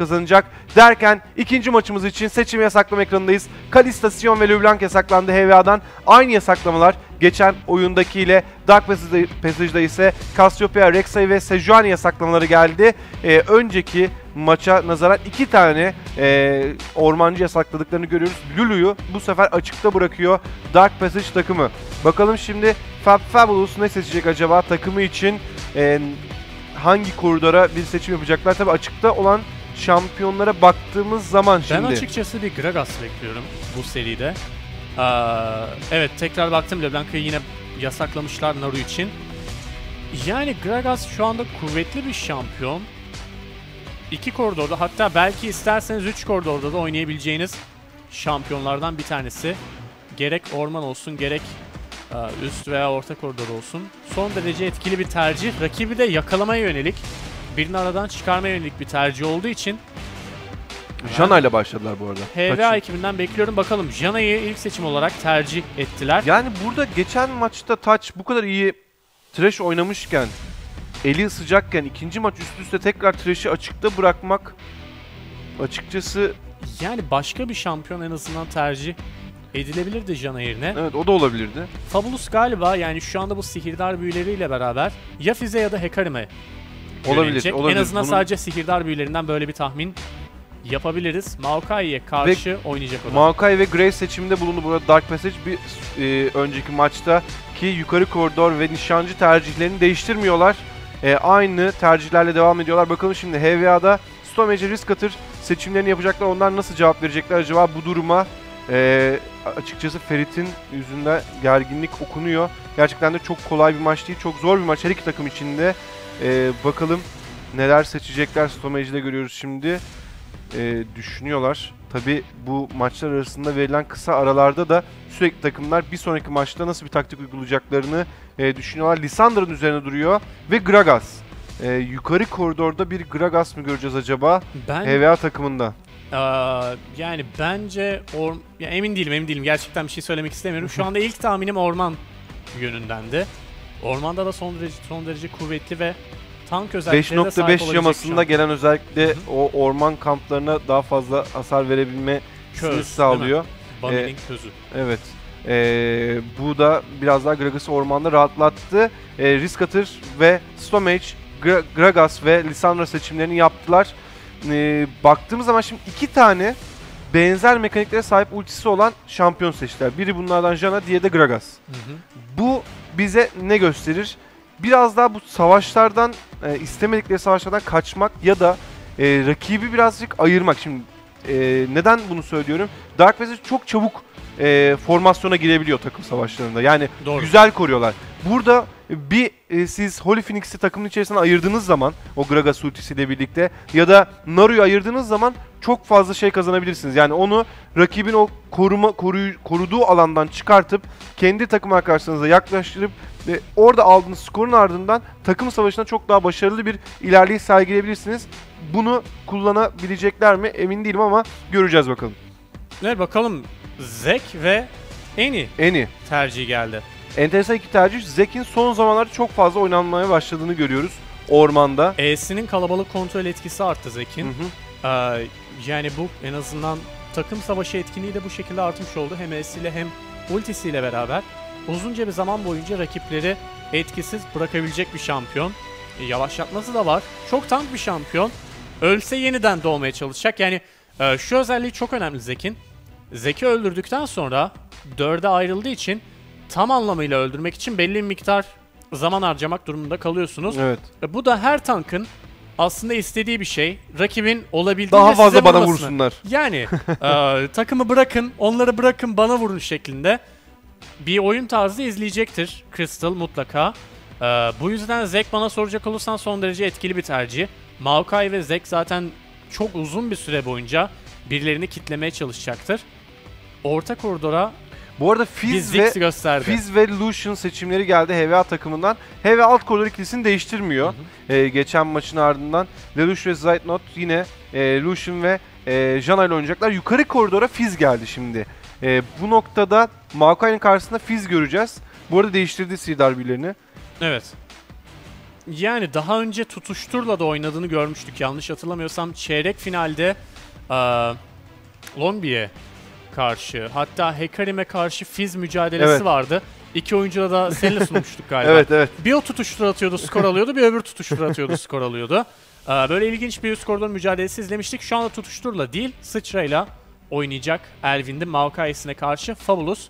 kazanacak derken ikinci maçımız için seçim yasaklama ekranındayız. Kalista, Sion ve LeBlanc yasaklandı HVA'dan. Aynı yasaklamalar geçen oyundakiyle Dark Passage'da, ise Cassiopeia, Rek'Sai ve Sejuani yasaklamaları geldi. Ee, önceki maça nazaran iki tane e, ormancı yasakladıklarını görüyoruz. Lulu'yu bu sefer açıkta bırakıyor Dark Passage takımı. Bakalım şimdi Fab Fabulous ne seçecek acaba takımı için? E, hangi koridora bir seçim yapacaklar? Tabi açıkta olan şampiyonlara baktığımız zaman şimdi. Ben açıkçası bir Gragas bekliyorum bu seride. Ee, evet tekrar baktım LeBlanc'ı yine yasaklamışlar Naru için. Yani Gragas şu anda kuvvetli bir şampiyon. İki koridorda hatta belki isterseniz üç koridorda da oynayabileceğiniz şampiyonlardan bir tanesi. Gerek orman olsun gerek üst veya orta koridor olsun. Son derece etkili bir tercih. Rakibi de yakalamaya yönelik, birini aradan çıkarmaya yönelik bir tercih olduğu için Jana ile başladılar bu arada. HVA ekibinden bekliyorum. Bakalım Jana'yı ilk seçim olarak tercih ettiler. Yani burada geçen maçta Taç bu kadar iyi Trash oynamışken eli sıcakken ikinci maç üst üste tekrar Trash'i açıkta bırakmak açıkçası Yani başka bir şampiyon en azından tercih edilebilirdi Jana yerine. evet o da olabilirdi. Fabulous galiba yani şu anda bu sihirdar büyüleriyle beraber ya Fize ya da Hecarim'e Olabilir, yönelecek. olabilir. En azından Bunun- sadece sihirdar büyülerinden böyle bir tahmin yapabiliriz. Maokai'ye karşı oynayacak o da. Maokai ve Grace seçiminde bulundu burada Dark Passage bir e, önceki maçta ki yukarı koridor ve nişancı tercihlerini değiştirmiyorlar. E, aynı tercihlerle devam ediyorlar. Bakalım şimdi HVA'da Stormage Risk Cutter seçimlerini yapacaklar. Onlar nasıl cevap verecekler acaba bu duruma? E, açıkçası Ferit'in yüzünde gerginlik okunuyor. Gerçekten de çok kolay bir maç değil. Çok zor bir maç her iki takım içinde. E, bakalım neler seçecekler. Stormage'de görüyoruz şimdi. E, düşünüyorlar. Tabi bu maçlar arasında verilen kısa aralarda da sürekli takımlar bir sonraki maçta nasıl bir taktik uygulayacaklarını e, düşünüyorlar. Lisandra'nın üzerine duruyor ve Gragas. E, yukarı koridorda bir Gragas mı göreceğiz acaba? Ben HVA takımında. Eee, yani bence or ya emin değilim emin değilim gerçekten bir şey söylemek istemiyorum. Şu anda ilk tahminim orman yönündendi. Ormanda da son derece son derece kuvvetli ve tank özellikleri de sahip 5.5 olabilecek yamasında gelen özellikle Hı hı. o orman kamplarına daha fazla hasar verebilme Köz, sağlıyor. Bami'nin közü. Evet. Ee, bu da biraz daha Gragas'ı ormanda rahatlattı. Ee, Risk Cutter ve Stomage, Gra- Gragas ve Lissandra seçimlerini yaptılar. Ee, baktığımız zaman şimdi iki tane benzer mekaniklere sahip ultisi olan şampiyon seçtiler. Biri bunlardan Jana, diğeri de Gragas. Hı hı. Bu bize ne gösterir? Biraz daha bu savaşlardan, e, istemedikleri savaşlardan kaçmak ya da e, rakibi birazcık ayırmak. Şimdi e, neden bunu söylüyorum? Dark Passage çok çabuk e, formasyona girebiliyor takım savaşlarında. Yani Doğru. güzel koruyorlar. Burada bir e, siz Holy Phoenix'i takımın içerisine ayırdığınız zaman o Gragas ultisiyle birlikte ya da Naru'yu ayırdığınız zaman çok fazla şey kazanabilirsiniz. Yani onu rakibin o koruma koruyu, koruduğu alandan çıkartıp kendi takım arkadaşlarınıza yaklaştırıp ve orada aldığınız skorun ardından takım savaşına çok daha başarılı bir ilerleyiş sergileyebilirsiniz. Bunu kullanabilecekler mi emin değilim ama göreceğiz bakalım. Evet bakalım Zek ve Eni Eni. tercihi geldi. Enteresan iki tercih. Zek'in son zamanlarda çok fazla oynanmaya başladığını görüyoruz ormanda. E'sinin kalabalık kontrol etkisi arttı Zek'in. Ee, yani bu en azından takım savaşı etkinliği de bu şekilde artmış oldu. Hem E'siyle hem ultisiyle beraber uzunca bir zaman boyunca rakipleri etkisiz bırakabilecek bir şampiyon. E, yavaşlatması da var. Çok tank bir şampiyon. Ölse yeniden doğmaya çalışacak. Yani e, şu özelliği çok önemli Zek'in. Zek'i öldürdükten sonra dörde ayrıldığı için tam anlamıyla öldürmek için belli bir miktar zaman harcamak durumunda kalıyorsunuz. Evet. E, Bu da her tankın aslında istediği bir şey. Rakibin olabildiğince Daha size fazla bana vurmasını. vursunlar. Yani e, takımı bırakın, onları bırakın bana vurun şeklinde bir oyun tarzı izleyecektir Crystal mutlaka. E, bu yüzden Zek bana soracak olursan son derece etkili bir tercih. Maokai ve Zek zaten çok uzun bir süre boyunca birilerini kitlemeye çalışacaktır. Orta koridora Bu arada Fizz ve gösterdi. Fizz ve Lucian seçimleri geldi HVA takımından. HVA alt koridor ikilisini değiştirmiyor. Ee, geçen maçın ardından Lelouch ve Zeitnot yine e, Lucian ve e, Jana ile oynayacaklar. Yukarı koridora Fizz geldi şimdi. E, bu noktada Maokai'nin karşısında Fizz göreceğiz. Bu arada değiştirdi Sirdar birlerini. Evet. Yani daha önce Tutuştur'la da oynadığını görmüştük yanlış hatırlamıyorsam. Çeyrek finalde eee Longbi'ye karşı hatta Hekarim'e karşı Fizz mücadelesi Evet. vardı. İki oyuncuda da seninle sunmuştuk galiba. Evet evet. Bir o tutuştur atıyordu skor alıyordu bir öbür tutuştur atıyordu skor alıyordu. Ee, böyle ilginç bir üst koridor mücadelesi izlemiştik. Şu anda tutuşturla değil sıçrayla oynayacak Elvin'de Maokai'sine karşı Fabulous.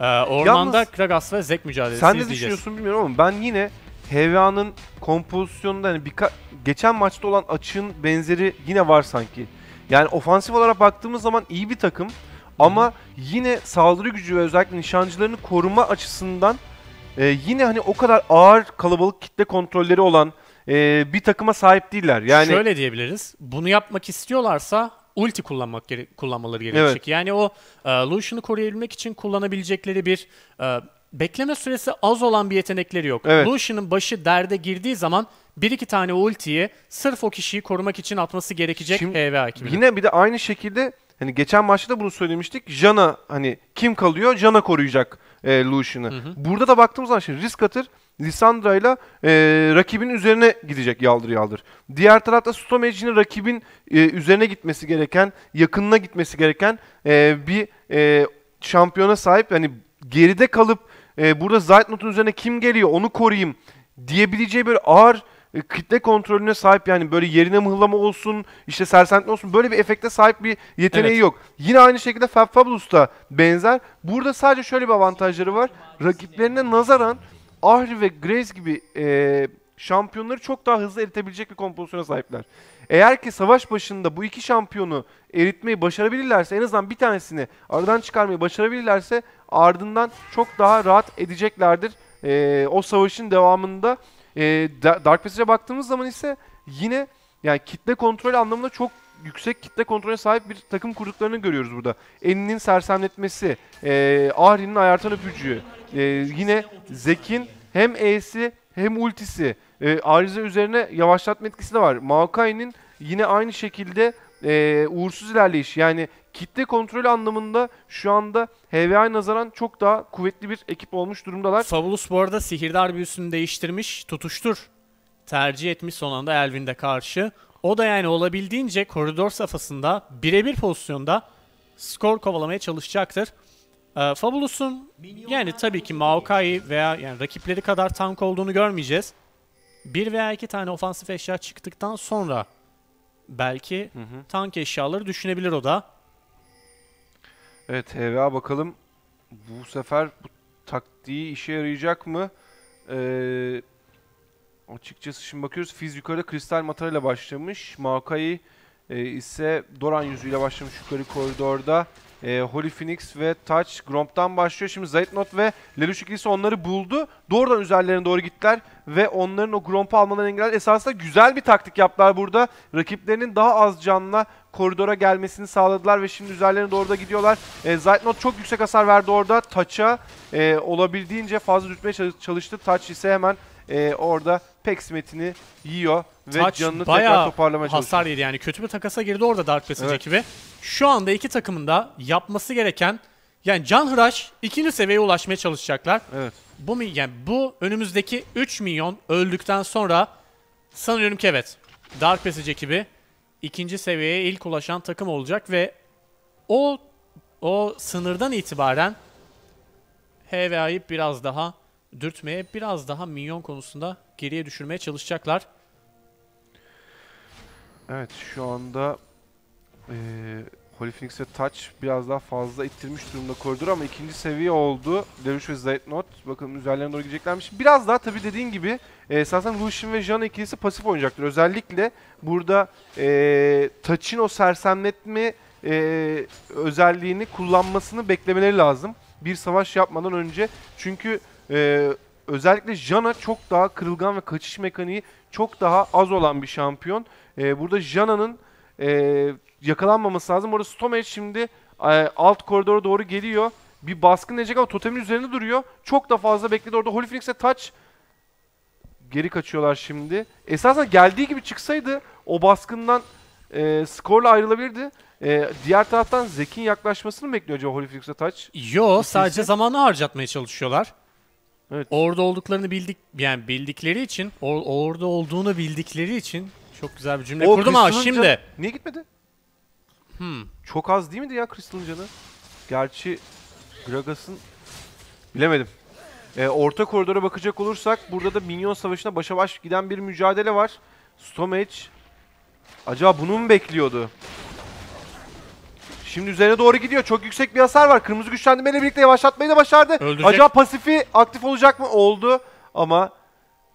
Ee, ormanda Yalnız- Gragas ve Zek mücadelesi Sen ne izleyeceğiz. düşünüyorsun bilmiyorum ama ben yine HVA'nın kompozisyonunda hani birka- geçen maçta olan açığın benzeri yine var sanki. Yani ofansif olarak baktığımız zaman iyi bir takım ama yine saldırı gücü ve özellikle nişancılarını koruma açısından e, yine hani o kadar ağır kalabalık kitle kontrolleri olan e, bir takıma sahip değiller. Yani Şöyle diyebiliriz. Bunu yapmak istiyorlarsa ulti kullanmak gere- kullanmaları gerekecek. Evet. Yani o e, Lucian'ı koruyabilmek için kullanabilecekleri bir e, bekleme süresi az olan bir yetenekleri yok. Evet. Lucian'ın başı derde girdiği zaman bir iki tane ultiyi sırf o kişiyi korumak için atması gerekecek Şimdi HV ekibinin. Yine bir de aynı şekilde hani geçen maçta da bunu söylemiştik. Jana hani kim kalıyor? Jana koruyacak e, Lucian'ı. Burada da baktığımız zaman şimdi risk atır Lissandra ile e, rakibin üzerine gidecek yaldır yaldır. Diğer tarafta Stomage yine rakibin e, üzerine gitmesi gereken, yakınına gitmesi gereken e, bir e, şampiyona sahip. Hani geride kalıp e, burada Zeitnot'un üzerine kim geliyor onu koruyayım diyebileceği böyle ağır kitle kontrolüne sahip yani böyle yerine mıhlama olsun, işte sersemletme olsun böyle bir efekte sahip bir yeteneği Evet. yok. Yine aynı şekilde Fab Fabulous da benzer. Burada sadece şöyle bir avantajları var. Rakiplerine nazaran Ahri ve Grace gibi e, şampiyonları çok daha hızlı eritebilecek bir kompozisyona sahipler. Eğer ki savaş başında bu iki şampiyonu eritmeyi başarabilirlerse en azından bir tanesini aradan çıkarmayı başarabilirlerse ardından çok daha rahat edeceklerdir. E, o savaşın devamında e, Da- Dark Passage'e baktığımız zaman ise yine yani kitle kontrol anlamında çok yüksek kitle kontrolüne sahip bir takım kurduklarını görüyoruz burada. Eninin sersemletmesi, e, Ahri'nin ayartan öpücüğü, e, yine Zek'in hem E'si hem ultisi, e, Arize üzerine yavaşlatma etkisi de var. Maokai'nin yine aynı şekilde e, uğursuz ilerleyiş yani kitle kontrolü anlamında şu anda HVA'ya nazaran çok daha kuvvetli bir ekip olmuş durumdalar. Fabulous bu arada sihirdar büyüsünü değiştirmiş, tutuştur tercih etmiş son anda Elvin'de karşı. O da yani olabildiğince koridor safhasında birebir pozisyonda skor kovalamaya çalışacaktır. Ee, Fabulous'un yani tabii ki Maokai veya yani rakipleri kadar tank olduğunu görmeyeceğiz. Bir veya iki tane ofansif eşya çıktıktan sonra belki Hı hı. tank eşyaları düşünebilir o da. Evet HVA bakalım bu sefer bu taktiği işe yarayacak mı? Ee, açıkçası şimdi bakıyoruz Fizz yukarı kristal matarayla başlamış. Maokai e, ise Doran yüzüyle başlamış yukarı koridorda. E, Holy Phoenix ve Touch Gromp'tan başlıyor. Şimdi Zaytnot ve Lelouch ikilisi onları buldu. Doğrudan üzerlerine doğru gittiler ve onların o Gromp'u almalarını engelledi. Esasında güzel bir taktik yaptılar burada. Rakiplerinin daha az canla koridora gelmesini sağladılar ve şimdi üzerlerine doğru da gidiyorlar. E, Zaytnot çok yüksek hasar verdi orada. Touch'a e, olabildiğince fazla tutmaya çalış- çalıştı. Touch ise hemen e, orada Peximet'ini yiyor ve Touch canını tekrar toparlamaya çalışıyor. hasar yedi yani kötü bir takasa girdi orada Dark Passage Evet. ekibi. Şu anda iki takımın da yapması gereken yani can hıraş ikinci seviyeye ulaşmaya çalışacaklar. Evet. Bu yani bu önümüzdeki 3 milyon öldükten sonra sanıyorum ki evet Dark Passage ekibi ikinci seviyeye ilk ulaşan takım olacak ve o o sınırdan itibaren HVA'yı biraz daha dürtmeye, biraz daha milyon konusunda geriye düşürmeye çalışacaklar. Evet şu anda eee Holy Touch biraz daha fazla ittirmiş durumda koridoru ama ikinci seviye oldu. Lelouch ve Zaytnot bakalım üzerlerine doğru gideceklermiş. Biraz daha tabii dediğin gibi e, esasen Lucian ve Jana ikilisi pasif oynayacaktır. Özellikle burada eee Touch'in o sersemletme eee, özelliğini kullanmasını beklemeleri lazım. Bir savaş yapmadan önce. Çünkü eee, özellikle Jana çok daha kırılgan ve kaçış mekaniği çok daha az olan bir şampiyon. Ee, burada Jana'nın e, yakalanmaması lazım. Orada Stomage şimdi e, alt koridora doğru geliyor. Bir baskın edecek ama totemin üzerinde duruyor. Çok da fazla bekledi. Orada Holy Phoenix'e touch. Geri kaçıyorlar şimdi. Esasen geldiği gibi çıksaydı o baskından e, skorla ayrılabilirdi. E, diğer taraftan Zek'in yaklaşmasını mı bekliyor acaba Holy Phoenix'e touch? Yo sadece zamanı harcatmaya çalışıyorlar. Evet. Orada olduklarını bildik yani bildikleri için or- orada olduğunu bildikleri için çok güzel bir cümle O kurdum Crystal'ın şimdi. canı- Niye gitmedi? Hmm. Çok az değil miydi ya Crystal'ın canı? Gerçi Gragas'ın bilemedim. Ee, orta koridora bakacak olursak burada da minyon savaşına başa baş giden bir mücadele var. Stomage acaba bunu mu bekliyordu? Şimdi üzerine doğru gidiyor. Çok yüksek bir hasar var. Kırmızı güçlendirmeyle birlikte yavaşlatmayı da başardı. Öldürecek. Acaba pasifi aktif olacak mı? Oldu. Ama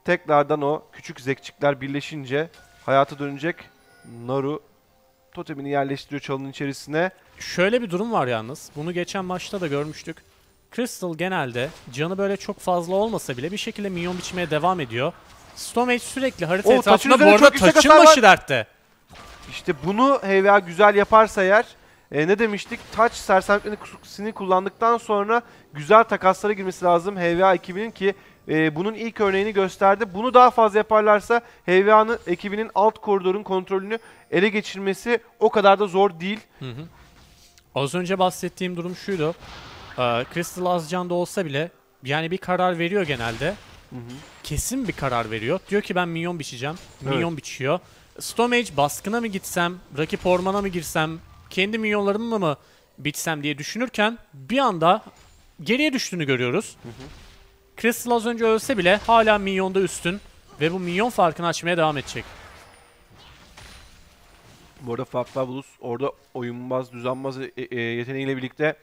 tekrardan o küçük zekçikler birleşince hayata dönecek. Naru totemini yerleştiriyor çalının içerisine. Şöyle bir durum var yalnız. Bunu geçen maçta da görmüştük. Crystal genelde canı böyle çok fazla olmasa bile bir şekilde minyon biçmeye devam ediyor. Stomage sürekli harita taçın etrafında bu arada hasar başı dertte. İşte bunu HVA güzel yaparsa eğer e, ne demiştik? Touch sersemletmesini kullandıktan sonra güzel takaslara girmesi lazım HVA ekibinin ki e, bunun ilk örneğini gösterdi. Bunu daha fazla yaparlarsa HVA'nın ekibinin alt koridorun kontrolünü ele geçirmesi o kadar da zor değil. Hı hı. Az önce bahsettiğim durum şuydu. Ee, Crystal az canda olsa bile yani bir karar veriyor genelde. Kesin bir karar veriyor. Diyor ki ben minyon biçeceğim. Evet. Minyon biçiyor. Stomage baskına mı gitsem, rakip ormana mı girsem, kendi minyonlarımla mı biçsem diye düşünürken bir anda geriye düştüğünü görüyoruz. Crystal az önce ölse bile hala minyonda üstün ve bu minyon farkını açmaya devam edecek. Bu arada Fab Fabulous orada oyunbaz, düzenbaz e, e, yeteneğiyle birlikte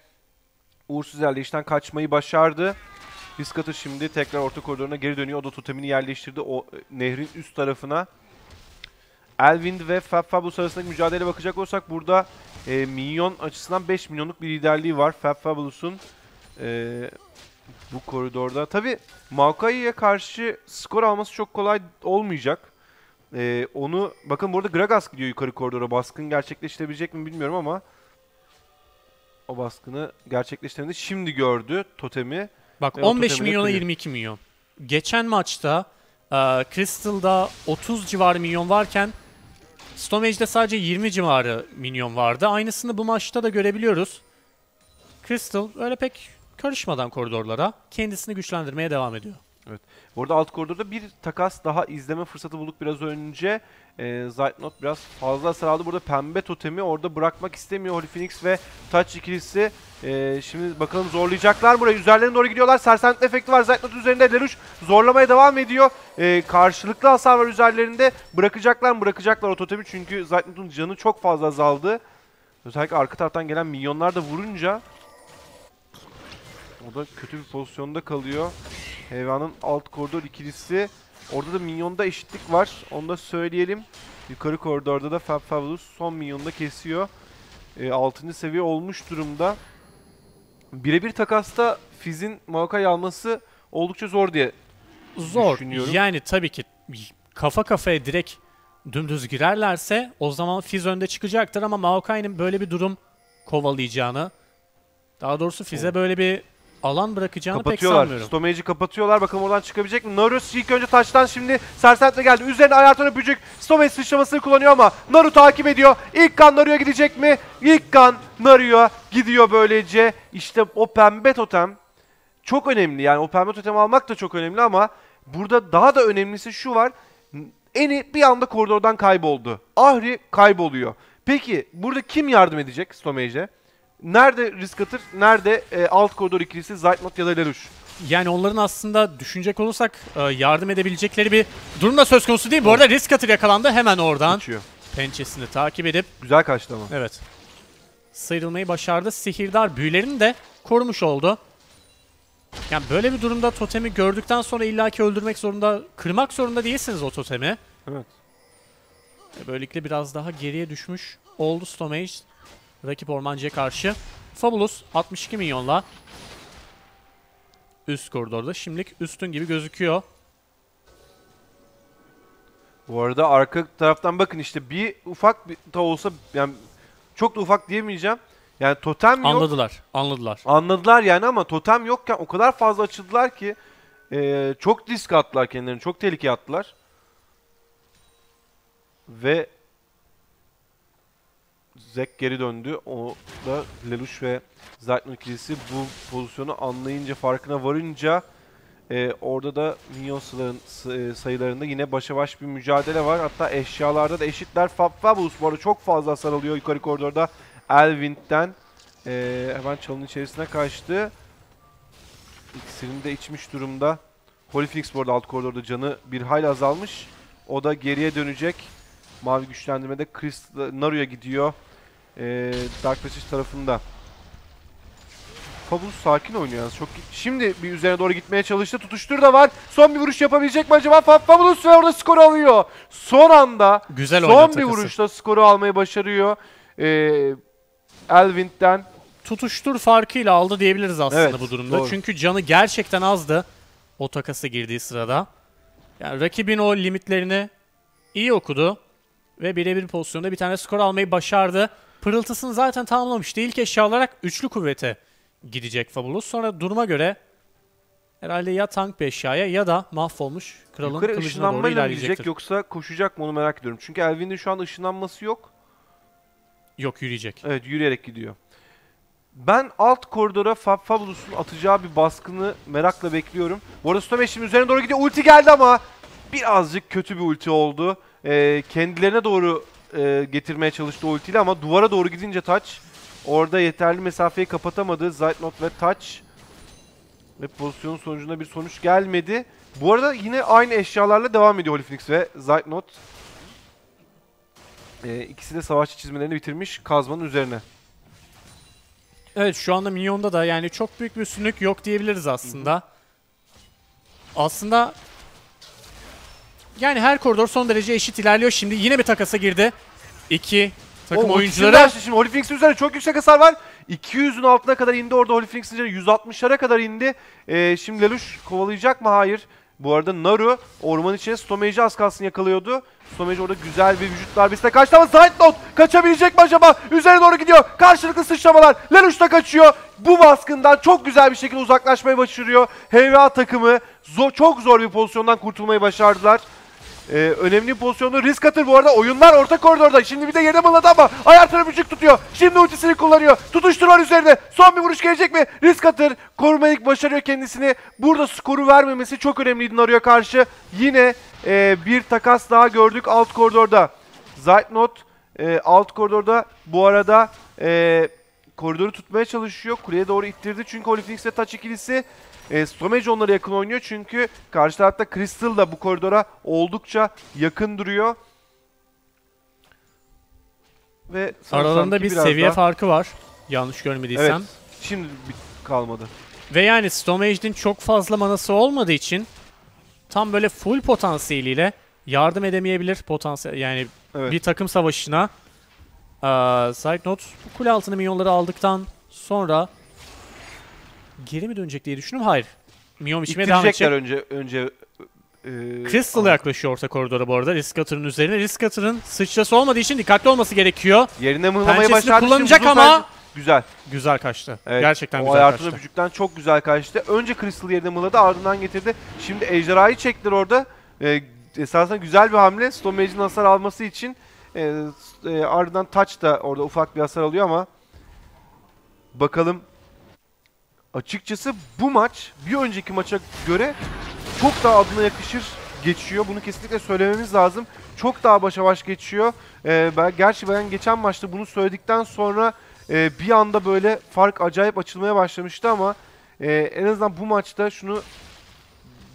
uğursuz yerleşten kaçmayı başardı. Biskatır şimdi tekrar orta koridoruna geri dönüyor. O da totemini yerleştirdi o e, nehrin üst tarafına. Elvind ve Fab Fabulous arasındaki mücadeleye bakacak olsak burada e, minyon açısından 5 milyonluk bir liderliği var Fab Fabulous'un e, bu koridorda. Tabi Maokai'ye karşı skor alması çok kolay olmayacak. Ee, onu bakın burada Gragas gidiyor yukarı koridora. Baskın gerçekleştirebilecek mi bilmiyorum ama o baskını gerçekleştirdiğinde şimdi gördü totemi. Bak Ve o 15 totemine milyona kırıyor. 22 milyon. Geçen maçta e, Crystal'da 30 civarı milyon varken Stomage'de sadece 20 civarı milyon vardı. Aynısını bu maçta da görebiliyoruz. Crystal öyle pek karışmadan koridorlara kendisini güçlendirmeye devam ediyor. Bu arada alt koridorda bir takas daha izleme fırsatı bulduk biraz önce. Ee, Zeitnot biraz fazla hasar aldı. Burada pembe totemi orada bırakmak istemiyor Holy Phoenix ve Touch ikilisi. Ee, şimdi bakalım zorlayacaklar burayı. Üzerlerine doğru gidiyorlar. Sersemletme efekti var. Zeitnot üzerinde Lelouch zorlamaya devam ediyor. Ee, karşılıklı hasar var üzerlerinde. Bırakacaklar? Bırakacaklar o totemi çünkü Zeitnot'un canı çok fazla azaldı. Özellikle arka taraftan gelen milyonlar da vurunca o da kötü bir pozisyonda kalıyor. Heyvanın alt koridor ikilisi. Orada da minyonda eşitlik var. Onu da söyleyelim. Yukarı koridorda da Fab Fabulous son minyonda kesiyor. E, 6. seviye olmuş durumda. Birebir takasta Fizz'in Maokai alması oldukça zor diye Zor. Düşünüyorum. Yani tabii ki kafa kafaya direkt dümdüz girerlerse o zaman Fizz önde çıkacaktır ama Maokai'nin böyle bir durum kovalayacağını daha doğrusu Fizz'e böyle bir alan bırakacağını pek sanmıyorum. Stomage'i kapatıyorlar. Bakalım oradan çıkabilecek mi? Narus ilk önce taçtan şimdi sersemtle geldi. Üzerine ayartan öpücük. Stomage sıçramasını kullanıyor ama Naru takip ediyor. İlk kan Naru'ya gidecek mi? İlk kan Naru'ya gidiyor böylece. İşte o pembe totem çok önemli. Yani o pembe totem almak da çok önemli ama burada daha da önemlisi şu var. Eni bir anda koridordan kayboldu. Ahri kayboluyor. Peki burada kim yardım edecek Stomage'e? Nerede risk atır? Nerede e, alt koridor ikilisi Zeitnot ya da Lelouch? Yani onların aslında düşünecek olursak e, yardım edebilecekleri bir durum da söz konusu değil. Bu arada risk atır yakalandı hemen oradan. Uçuyor. Pençesini takip edip Güzel kaçtı ama. evet sıyrılmayı başardı. Sihirdar büyülerini de korumuş oldu. Yani böyle bir durumda totemi gördükten sonra illaki öldürmek zorunda, kırmak zorunda değilsiniz o totemi. Evet. Ve Böylelikle biraz daha geriye düşmüş oldu Stomage rakip ormancıya karşı. Fabulous 62 milyonla üst koridorda. Şimdilik üstün gibi gözüküyor. Bu arada arka taraftan bakın işte bir ufak bir da olsa yani çok da ufak diyemeyeceğim. Yani totem yok. Anladılar. Anladılar. Anladılar yani ama totem yokken o kadar fazla açıldılar ki eee, çok risk attılar kendilerini. Çok tehlikeye attılar. Ve Zek geri döndü. O da Lelouch ve Zeitman ikilisi bu pozisyonu anlayınca, farkına varınca Ee, orada da minyon sayıların- s- e, sayılarında yine başa baş bir mücadele var. Hatta eşyalarda da eşitler. Fab Fabulous bu arada çok fazla hasar alıyor yukarı koridorda. Elvind'den ee, hemen çalının içerisine kaçtı. İksirini de içmiş durumda. Phoenix bu arada alt koridorda canı bir hayli azalmış. O da geriye dönecek. Mavi güçlendirmede Chris Naru'ya gidiyor. Ee, Dark Passage tarafında. Fabulous sakin oynuyor yalnız. Çok Şimdi bir üzerine doğru gitmeye çalıştı. Tutuştur da var. Son bir vuruş yapabilecek mi acaba? Fab Fabulous ve orada skoru alıyor. Son anda Güzel son bir takası. vuruşta skoru almayı başarıyor. Ee, Elvind'den. tutuştur farkıyla aldı diyebiliriz aslında Evet, bu durumda. doğru. Çünkü canı gerçekten azdı o takasa girdiği sırada. Yani rakibin o limitlerini iyi okudu ve birebir pozisyonda bir tane skor almayı başardı. Pırıltısını zaten tamamlamıştı. İlk eşya olarak üçlü kuvvete gidecek Fabulous. Sonra duruma göre herhalde ya tank bir eşyaya ya da mahvolmuş kralın Yukarı kılıcına doğru ilerleyecektir. gidecek yoksa koşacak mı onu merak ediyorum. Çünkü Elvin'in şu an ışınlanması yok. Yok yürüyecek. Evet yürüyerek gidiyor. Ben alt koridora Fab Fabulous'un atacağı bir baskını merakla bekliyorum. Bu arada şimdi üzerine doğru gidiyor. Ulti geldi ama birazcık kötü bir ulti oldu. Ee, kendilerine doğru e, getirmeye çalıştı ultiyle ama duvara doğru gidince Touch orada yeterli mesafeyi kapatamadı. Zeitnot ve Touch ve pozisyonun sonucunda bir sonuç gelmedi. Bu arada yine aynı eşyalarla devam ediyor Holy Phoenix ve Zeitnot. Ee, ikisi de savaşçı çizmelerini bitirmiş kazmanın üzerine. Evet şu anda Minyon'da da yani çok büyük bir üstünlük yok diyebiliriz aslında. Aslında yani her koridor son derece eşit ilerliyor. Şimdi yine bir takasa girdi. İki takım O oyuncuları. Şimdi Holy Phoenix'in üzerine çok yüksek hasar var. 200'ün altına kadar indi orada Holy Phoenix'in üzerine 160'lara kadar indi. Ee, şimdi Lelouch kovalayacak mı? Hayır. Bu arada Naru orman içine Stomage'i az kalsın yakalıyordu. Stomage orada güzel bir vücut darbesine kaçtı ama Zeitnot kaçabilecek mi acaba? Üzerine doğru gidiyor. Karşılıklı sıçramalar. Lelouch da kaçıyor. Bu baskından çok güzel bir şekilde uzaklaşmayı başarıyor. HVA takımı zor, çok zor bir pozisyondan kurtulmayı başardılar. Ee, önemli pozisyonda risk atır bu arada oyunlar orta koridorda. Şimdi bir de yere mıhladı ama ayar tarafıcık tutuyor. Şimdi ultisini kullanıyor. Tutuşturan üzerine. Son bir vuruş gelecek mi? Risk atır. Korumayı başarıyor kendisini. Burada skoru vermemesi çok önemliydi Naru'ya karşı. Yine e, bir takas daha gördük alt koridorda. Zeitnot e, alt koridorda bu arada e, koridoru tutmaya çalışıyor. Kuleye doğru ittirdi çünkü Phoenix ve Touch ikilisi e, Stomage onlara yakın oynuyor çünkü karşı tarafta Crystal da bu koridora oldukça yakın duruyor. Ve Aralarında bir seviye daha- farkı var. Yanlış görmediysem. Evet. Şimdi kalmadı. Ve yani Stomage'in çok fazla manası olmadığı için tam böyle full potansiyeliyle yardım edemeyebilir potansiyel yani Evet. bir takım savaşına. Ee, side note bu kule altını minyonları aldıktan sonra geri mi dönecek diye düşündüm. Hayır. Minyon biçmeye devam edecek. Önce önce e, Crystal yaklaşıyor orta koridora bu arada Riskatır'ın üzerine. Riskatır'ın sıçrası olmadığı için dikkatli olması gerekiyor. yerine mıhlamayı başardı. Kullanacak ama- güzel. Güzel kaçtı. Evet, Gerçekten o güzel kaçtı. bücükten çok güzel kaçtı. Önce Crystal yerine mıhladı ardından getirdi. Şimdi ejderhayı çektiler orada. Ee, esasında güzel bir hamle. Stone Mage'in hasar alması için e, e, ardından Touch da orada ufak bir hasar alıyor ama bakalım açıkçası bu maç bir önceki maça göre çok daha adına yakışır geçiyor. Bunu kesinlikle söylememiz lazım. Çok daha başa baş geçiyor. Ee, ben, gerçi ben geçen maçta bunu söyledikten sonra e, bir anda böyle fark acayip açılmaya başlamıştı ama e, en azından bu maçta şunu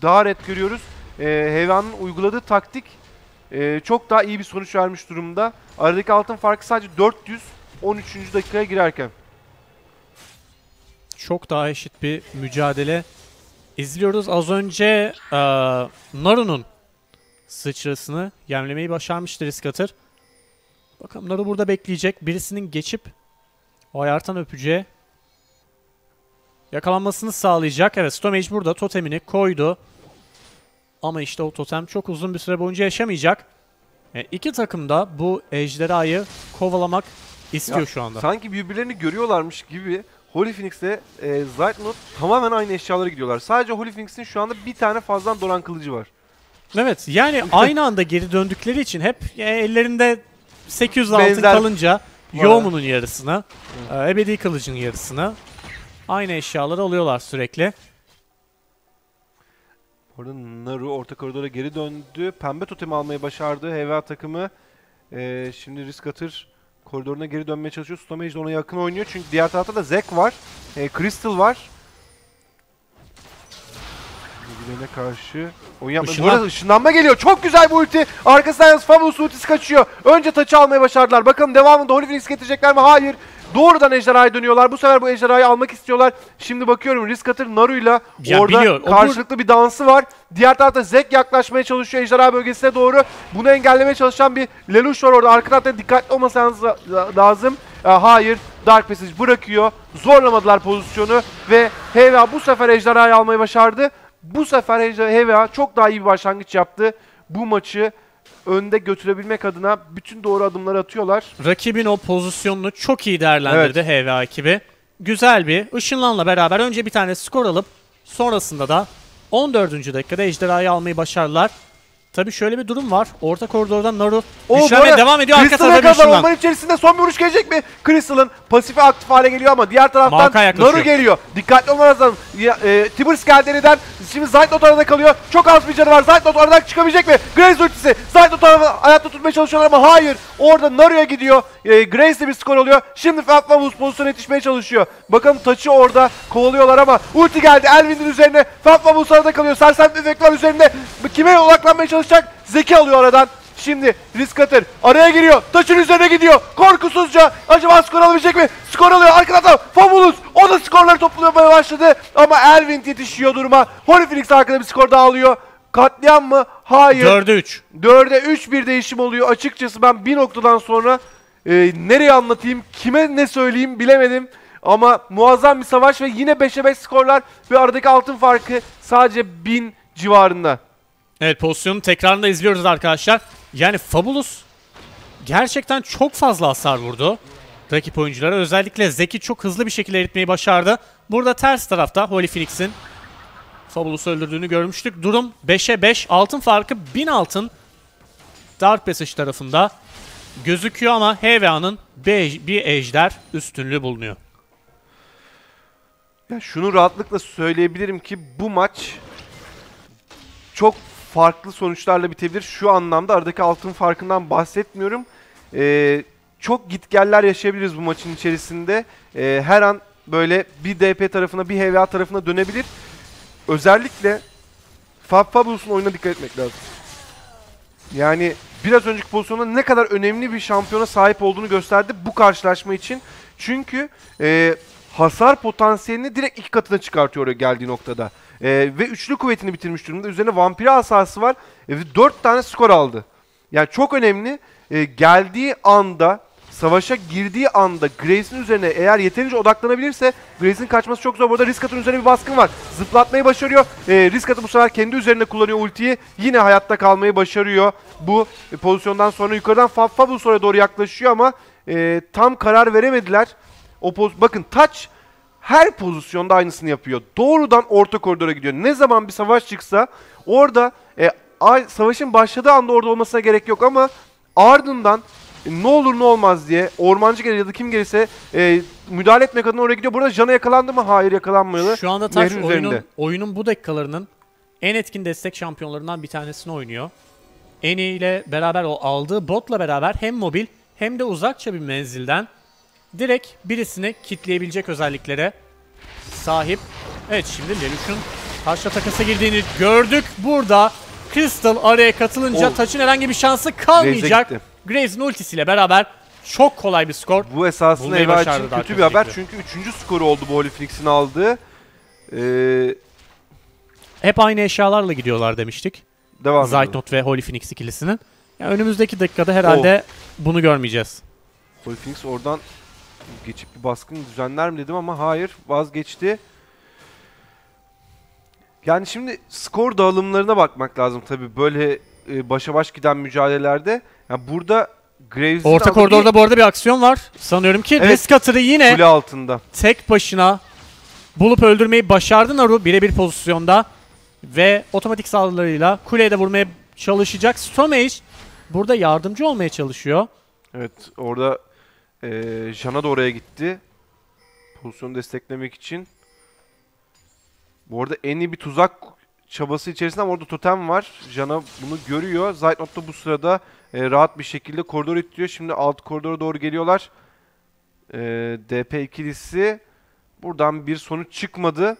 daha net görüyoruz. E, Hevan'ın uyguladığı taktik e, çok daha iyi bir sonuç vermiş durumda. Aradaki altın farkı sadece 400 13. dakikaya girerken. Çok daha eşit bir mücadele izliyoruz. Az önce e, Naru'nun sıçrasını yemlemeyi başarmıştı Riskatır. Bakalım Naru burada bekleyecek. Birisinin geçip o ayartan öpücüğe yakalanmasını sağlayacak. Evet Stomage burada totemini koydu. Ama işte o totem çok uzun bir süre boyunca yaşamayacak. E, iki takım da bu ejderhayı kovalamak istiyor Ya, şu anda. Sanki birbirlerini görüyorlarmış gibi Holy Phoenix'le e, Zeitnot tamamen aynı eşyalara gidiyorlar. Sadece Holy Phoenix'in şu anda bir tane fazladan Doran kılıcı var. Evet yani aynı anda geri döndükleri için hep e, ellerinde 800 altın Benzer- kalınca Var. Yoğumun'un yarısını, e, ebedi kılıcın yarısını aynı eşyaları alıyorlar sürekli. Orada Naru orta koridora geri döndü. Pembe totemi almayı başardı. HVA takımı ee, şimdi risk atır koridoruna geri dönmeye çalışıyor. Stomage de ona yakın oynuyor. Çünkü diğer tarafta da Zek var. Ee, Crystal var. Birbirlerine karşı oyun. Işınlan- Burada ışınlanma geliyor. Çok güzel bu ulti. Arkasından yalnız Fabulous ultisi kaçıyor. Önce taçı almayı başardılar. Bakalım devamında Holy Phoenix getirecekler mi? Hayır. Doğrudan ejderhaya dönüyorlar. Bu sefer bu ejderhayı almak istiyorlar. Şimdi bakıyorum Risk atır Naru'yla Ya orada biliyor, bu- karşılıklı bir dansı var. Diğer tarafta Zek yaklaşmaya çalışıyor ejderha bölgesine doğru. Bunu engellemeye çalışan bir Lelouch var orada. Arka tarafta dikkatli olmasanız la- la- lazım. Ee, hayır. Dark Passage bırakıyor. Zorlamadılar pozisyonu ve HVA bu sefer ejderhayı almayı başardı. Bu sefer HVA çok daha iyi bir başlangıç yaptı. Bu maçı önde götürebilmek adına bütün doğru adımları atıyorlar. Rakibin o pozisyonunu çok iyi değerlendirdi HVA ekibi. Güzel bir ışınlanla beraber önce bir tane skor alıp sonrasında da 14. dakikada ejderhayı almayı başardılar. Tabi şöyle bir durum var. Orta koridordan Naru arada devam ediyor. Arka bir kadar ışınlan. onların içerisinde son bir vuruş gelecek mi? Crystal'ın pasifi aktif hale geliyor ama diğer taraftan. Naru geliyor. Dikkatli olmanız lazım. E, Tibbers Gelden'den şimdi Zaytnot arada kalıyor. Çok az bir canı var. Zaytnot aradan çıkabilecek mi? Grace ultisi. Zaytnot arada hayatta tutmaya çalışıyorlar ama hayır. Orada Naru'ya gidiyor. E, Grace de bir skor oluyor. Şimdi Fatmavus pozisyona yetişmeye çalışıyor. Bakalım taçı orada kovalıyorlar ama ulti geldi. Elvin'in üzerine. Fatmavus arada kalıyor. Sersem efekt var üzerinde. Kime odaklanmaya çalışacak? Zeki alıyor aradan. Şimdi risk atır. Araya giriyor. Taçın üzerine gidiyor. Korkusuzca. Acaba skor alabilecek mi? Skor alıyor. Arkada Fabulous. O da skorları toplamaya başladı. Ama Elvin yetişiyor duruma. Holy Phoenix arkada bir skor daha alıyor. Katliam mı? Hayır. 4'e 3. 4'e 3 bir değişim oluyor. Açıkçası ben bir noktadan sonra e, nereye anlatayım, kime ne söyleyeyim bilemedim. Ama muazzam bir savaş ve yine 5'e 5 skorlar ve aradaki altın farkı sadece 1000 civarında. Evet pozisyonun tekrarında izliyoruz arkadaşlar. Yani Fabulous gerçekten çok fazla hasar vurdu. Rakip oyunculara özellikle Zeki çok hızlı bir şekilde eritmeyi başardı. Burada ters tarafta Holy Phoenix'in Fabulous'u öldürdüğünü görmüştük. Durum 5'e 5. Altın farkı 1000 altın Dark Passage tarafında gözüküyor ama HVA'nın bir ejder üstünlüğü bulunuyor. Ya şunu rahatlıkla söyleyebilirim ki bu maç çok farklı sonuçlarla bitebilir. Şu anlamda aradaki altın farkından bahsetmiyorum. Ee, çok gitgeller yaşayabiliriz bu maçın içerisinde. Ee, her an böyle bir DP tarafına bir HVA tarafına dönebilir. Özellikle Fab Fabulous'un oyuna dikkat etmek lazım. Yani biraz önceki pozisyonda ne kadar önemli bir şampiyona sahip olduğunu gösterdi bu karşılaşma için. Çünkü e, hasar potansiyelini direkt iki katına çıkartıyor geldiği noktada. E, ve üçlü kuvvetini bitirmiş durumda. Üzerine vampire asası var e, dört tane skor aldı. Yani çok önemli. E, geldiği anda, savaşa girdiği anda Grace'in üzerine eğer yeterince odaklanabilirse Grace'in kaçması çok zor. Burada Riskat'ın üzerine bir baskın var. Zıplatmayı başarıyor. E, Riskat'ı bu sefer kendi üzerine kullanıyor ultiyi. Yine hayatta kalmayı başarıyor. Bu e, pozisyondan sonra yukarıdan Fab Fabulous oraya doğru yaklaşıyor ama e, tam karar veremediler. O poz Bakın Touch her pozisyonda aynısını yapıyor. Doğrudan orta koridora gidiyor. Ne zaman bir savaş çıksa orada e, savaşın başladığı anda orada olmasına gerek yok ama ardından e, ne olur ne olmaz diye ormancı gelir ya da kim gelirse e, müdahale etmek adına oraya gidiyor. Burada Can'a yakalandı mı? Hayır yakalanmadı. Şu anda Taş Nehrin oyunun, üzerinde. oyunun bu dakikalarının en etkin destek şampiyonlarından bir tanesini oynuyor. Eni ile beraber o aldığı botla beraber hem mobil hem de uzakça bir menzilden direkt birisini kitleyebilecek özelliklere sahip. Evet şimdi Lelouch'un taşla takasa girdiğini gördük. Burada Crystal araya katılınca Oh. Taç'ın herhangi bir şansı kalmayacak. gitti. Graves'in ultisiyle beraber çok kolay bir skor. Bu esasında Eva için kötü bir haber. Çünkü 3. skoru oldu bu Holy Phoenix'in aldığı. Ee, Hep aynı eşyalarla gidiyorlar demiştik. devam. Zaytnot ve Holy Phoenix ikilisinin. Yani önümüzdeki dakikada herhalde bunu görmeyeceğiz. Holy Phoenix oradan geçip bir baskın düzenler mi dedim ama hayır vazgeçti. Yani şimdi skor dağılımlarına bakmak lazım tabii böyle e, başa baş giden mücadelelerde. Yani burada Graves'in Orta koridorda bu arada bir aksiyon var. Sanıyorum ki Evet. Risk Cutter'ı bir yine kule altında. tek başına bulup öldürmeyi başardı Naru birebir pozisyonda. Ve otomatik saldırılarıyla kuleye de vurmaya çalışacak. Stomage burada yardımcı olmaya çalışıyor. Evet orada e, Jana da oraya gitti. Pozisyonu desteklemek için. Bu arada en iyi bir tuzak çabası içerisinde ama orada totem var. Jana bunu görüyor. Zeitnot da bu sırada e, rahat bir şekilde koridor ittiriyor. Şimdi alt koridora doğru geliyorlar. E, DP ikilisi buradan bir sonuç çıkmadı.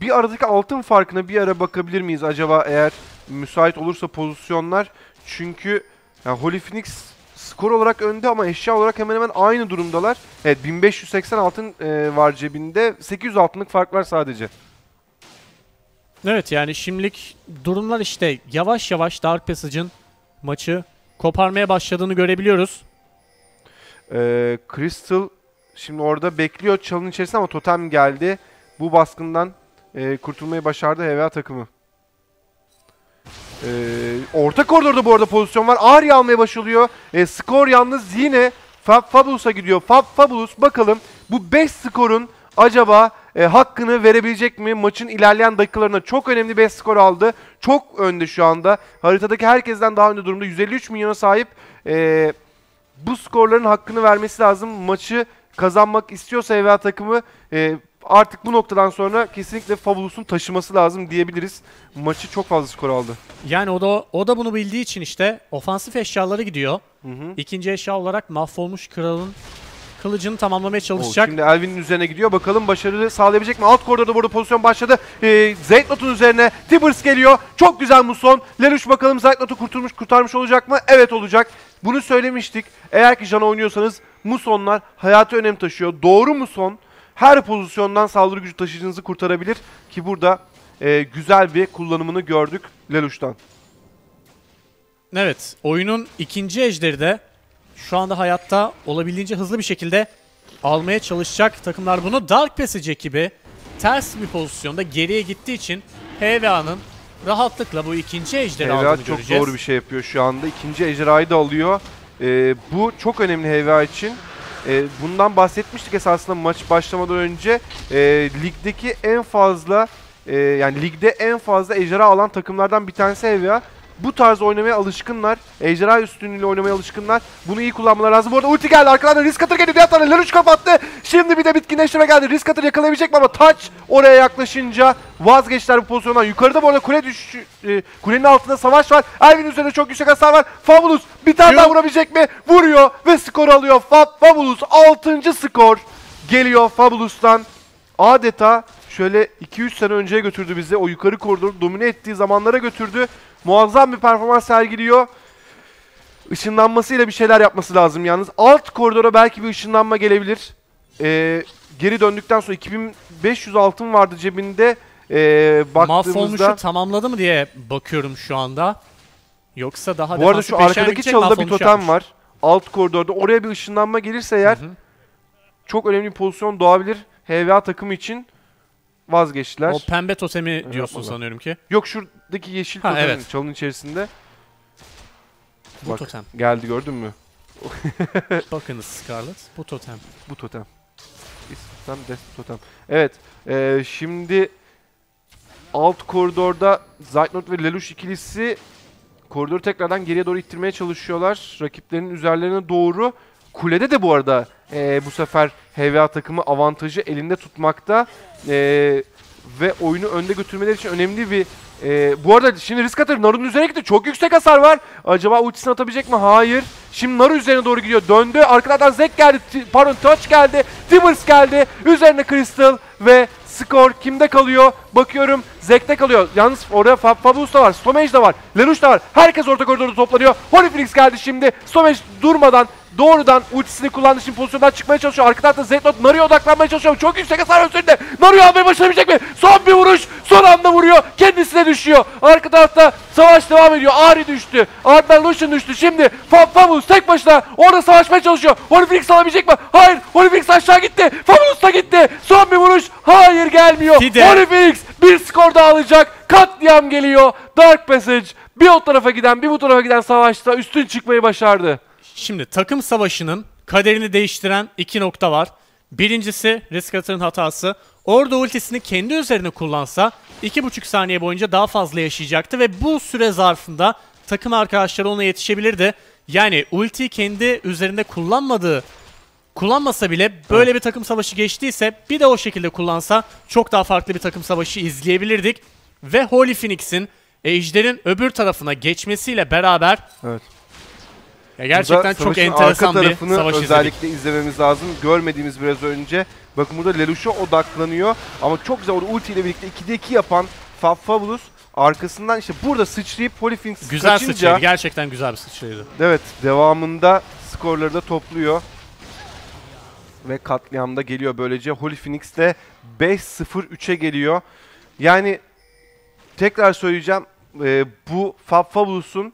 Bir aradaki altın farkına bir ara bakabilir miyiz acaba eğer müsait olursa pozisyonlar. Çünkü yani Holy Phoenix skor olarak önde ama eşya olarak hemen hemen aynı durumdalar. Evet 1580 altın e, var cebinde. 800 altınlık fark var sadece. Evet yani şimdilik durumlar işte yavaş yavaş Dark Passage'ın maçı koparmaya başladığını görebiliyoruz. Ee, Crystal şimdi orada bekliyor çalın içerisinde ama totem geldi. Bu baskından e, kurtulmayı başardı HVA takımı. Ee, orta koridorda bu arada pozisyon var. Arya almaya başlıyor. E, skor yalnız yine Fab Fabulous'a gidiyor. Fab Fabulous bakalım bu 5 skorun acaba e, hakkını verebilecek mi? Maçın ilerleyen dakikalarında çok önemli 5 skor aldı. Çok önde şu anda. Haritadaki herkesten daha önde durumda. 153 milyona sahip. E, bu skorların hakkını vermesi lazım. Maçı kazanmak istiyorsa EVA takımı e, artık bu noktadan sonra kesinlikle Fabulous'un taşıması lazım diyebiliriz. Maçı çok fazla skor aldı. Yani o da o da bunu bildiği için işte ofansif eşyaları gidiyor. Hı hı. İkinci eşya olarak mahvolmuş kralın kılıcını tamamlamaya Oo, çalışacak. şimdi Elvin'in üzerine gidiyor. Bakalım başarılı sağlayabilecek mi? Alt koridorda burada pozisyon başladı. Ee, Zeytnot'un üzerine Tibbers geliyor. Çok güzel Muson. Lelouch bakalım Zeytnot'u kurtulmuş, kurtarmış olacak mı? Evet olacak. Bunu söylemiştik. Eğer ki Jana oynuyorsanız Musonlar hayatı önem taşıyor. Doğru Muson her pozisyondan saldırı gücü taşıyıcınızı kurtarabilir. Ki burada e, güzel bir kullanımını gördük Lelouch'tan. Evet, oyunun ikinci ejderi de şu anda hayatta olabildiğince hızlı bir şekilde almaya çalışacak takımlar bunu. Dark Passage ekibi ters bir pozisyonda geriye gittiği için HVA'nın rahatlıkla bu ikinci ejderi HVA aldığını çok göreceğiz. doğru bir şey yapıyor şu anda. İkinci ejderhayı da alıyor. Ee, bu çok önemli HVA için. Ee, bundan bahsetmiştik esasında maç başlamadan önce. Ee, ligdeki en fazla e, yani ligde en fazla ejderha alan takımlardan bir tanesi HVA. Bu tarz oynamaya alışkınlar. Ejderha üstünlüğüyle oynamaya alışkınlar. Bunu iyi kullanmaları lazım. Bu arada ulti geldi. Arkadan Risk Cutter geliyor. Diğer tane Lelouch kapattı. Şimdi bir de bitkinleştirme geldi. Risk Cutter yakalayabilecek mi ama Touch oraya yaklaşınca vazgeçtiler bu pozisyondan. Yukarıda bu arada kule düş e, kulenin altında savaş var. Elvin üzerinde çok yüksek hasar var. Fabulous bir tane daha vurabilecek mi? Vuruyor ve skor alıyor. Fab Fabulous 6. skor geliyor Fabulous'tan. Adeta şöyle 2-3 sene önceye götürdü bizi. O yukarı koridoru domine ettiği zamanlara götürdü. Muazzam bir performans sergiliyor. Işınlanmasıyla bir şeyler yapması lazım yalnız. Alt koridora belki bir ışınlanma gelebilir. Ee, geri döndükten sonra 2500 altın vardı cebinde. Ee, baktığımızda... Mahvolmuşu tamamladı mı diye bakıyorum şu anda. Yoksa daha Bu arada şu arkadaki çalıda bir totem yapmış. var. Alt koridorda. Oraya bir ışınlanma gelirse eğer Hı hı. çok önemli bir pozisyon doğabilir. HVA takımı için vazgeçtiler. O pembe totemi diyorsun yapmadılar. sanıyorum ki. Yok şuradaki yeşil Ha, totem evet. çalının içerisinde. Bu Bak. totem. Geldi gördün mü? Bakınız Scarlet. Bu totem. Bu totem. İstem dest totem. Evet. eee, şimdi alt koridorda Zeitnot ve Lelouch ikilisi koridoru tekrardan geriye doğru ittirmeye çalışıyorlar. Rakiplerinin üzerlerine doğru. Kulede de bu arada eee, bu sefer HVA takımı avantajı elinde tutmakta. Eee, ve oyunu önde götürmeleri için önemli bir eee, bu arada şimdi risk atır. Naru'nun üzerine gitti. Çok yüksek hasar var. Acaba ultisini atabilecek mi? Hayır. Şimdi Naru üzerine doğru gidiyor. Döndü. Arkadan Zek geldi. T- pardon Touch geldi. Tibbers geldi. Üzerine Crystal ve skor kimde kalıyor? Bakıyorum Zek'te kalıyor. Yalnız orada Fab Fabulous da var. Stomage da var. Lelouch da var. Herkes orta koridorda toplanıyor. Holy Phoenix geldi şimdi. Stomage durmadan doğrudan ultisini kullandığı için pozisyondan çıkmaya çalışıyor. Arka tarafta Zeynot Naru'ya odaklanmaya çalışıyor. Çok yüksek hasar üzerinde. Naru'yu almayı başarabilecek mi? Son bir vuruş. Son anda vuruyor. Kendisine düşüyor. Arka tarafta savaş devam ediyor. Ari düştü. Ardından Lucian düştü. Şimdi Fab Fabulous tek başına orada savaşmaya çalışıyor. Phoenix alabilecek mi? Hayır. Phoenix aşağı gitti. Fabulous da gitti. Son bir vuruş. Hayır gelmiyor. Phoenix bir skor daha alacak. Katliam geliyor. Dark Passage bir o tarafa giden bir bu tarafa giden savaşta üstün çıkmayı başardı. Şimdi takım savaşının kaderini değiştiren iki nokta var. Birincisi Riskat'ın hatası. Orada ultisini kendi üzerine kullansa 2,5 saniye boyunca daha fazla yaşayacaktı ve bu süre zarfında takım arkadaşları ona yetişebilirdi. Yani ultiyi kendi üzerinde kullanmadığı kullanmasa bile böyle bir takım savaşı geçtiyse bir de o şekilde kullansa çok daha farklı bir takım savaşı izleyebilirdik. ve Holy Phoenix'in Ejder'in öbür tarafına geçmesiyle beraber Evet. Ya gerçekten çok enteresan arka bir tarafını savaş izledik. özellikle izlememiz lazım. Görmediğimiz biraz önce. Bakın burada Lelouch'a odaklanıyor. Ama çok güzel orada ulti ile birlikte 2'de 2 yapan Fab Fabulous arkasından işte burada sıçrayıp Polyphinx Güzel kaçınca sıçraydı. Gerçekten güzel bir sıçraydı. evet devamında skorları da topluyor. Ve katliamda geliyor böylece. Holy Phoenix de 5-0-3'e geliyor. Yani tekrar söyleyeceğim. e, bu Fab Fabulous'un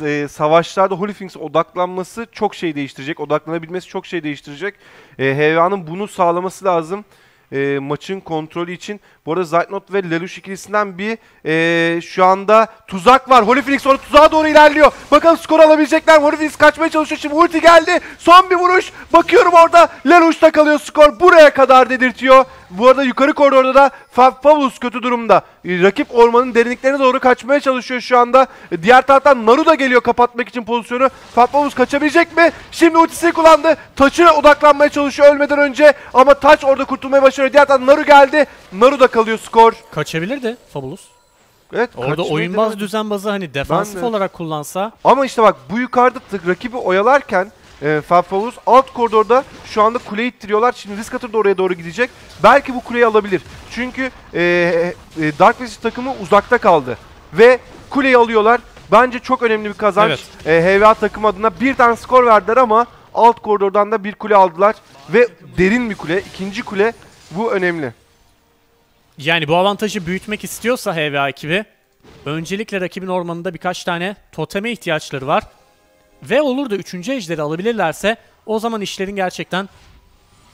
e, savaşlarda Holy Phoenix'e odaklanması çok şey değiştirecek. Odaklanabilmesi çok şey değiştirecek. E, HVA'nın bunu sağlaması lazım. e, maçın kontrolü için. Bu arada Zeitnot ve Lelouch ikilisinden bir e, şu anda tuzak var. Holy Phoenix orada tuzağa doğru ilerliyor. Bakalım skor alabilecekler? Holy kaçmaya çalışıyor. Şimdi ulti geldi. Son bir vuruş. Bakıyorum orada Lelouch'ta kalıyor skor. Buraya kadar dedirtiyor. Bu arada yukarı koridorda da Fab Fabulous kötü durumda. E, rakip ormanın derinliklerine doğru kaçmaya çalışıyor şu anda. E, diğer taraftan Naru da geliyor kapatmak için pozisyonu. Fab Fabulous kaçabilecek mi? Şimdi ultisini kullandı. Taç'a odaklanmaya çalışıyor ölmeden önce. Ama Taç orada kurtulmaya başarıyor. Diğer taraftan Naru geldi. Naru da kalıyor skor. Kaçabilirdi Fabulous. Evet, Orada oyunbaz düzenbazı hani defansif Ben de. olarak kullansa Ama işte bak bu yukarıda rakibi oyalarken e, Fab Fabulous alt koridorda şu anda kuleyi ittiriyorlar. Şimdi Risk Cutter da oraya doğru gidecek. Belki bu kuleyi alabilir. Çünkü e, e, Dark Passage takımı uzakta kaldı. Ve kuleyi alıyorlar. Bence çok önemli bir kazanç. E, HVA takımı adına bir tane skor verdiler ama alt koridordan da bir kule aldılar. Ve derin bir kule. ikinci kule. Bu önemli. Yani bu avantajı büyütmek istiyorsa HVA ekibi öncelikle rakibin ormanında birkaç tane toteme ihtiyaçları var. Ve olur da 3. ejderi alabilirlerse o zaman işlerin gerçekten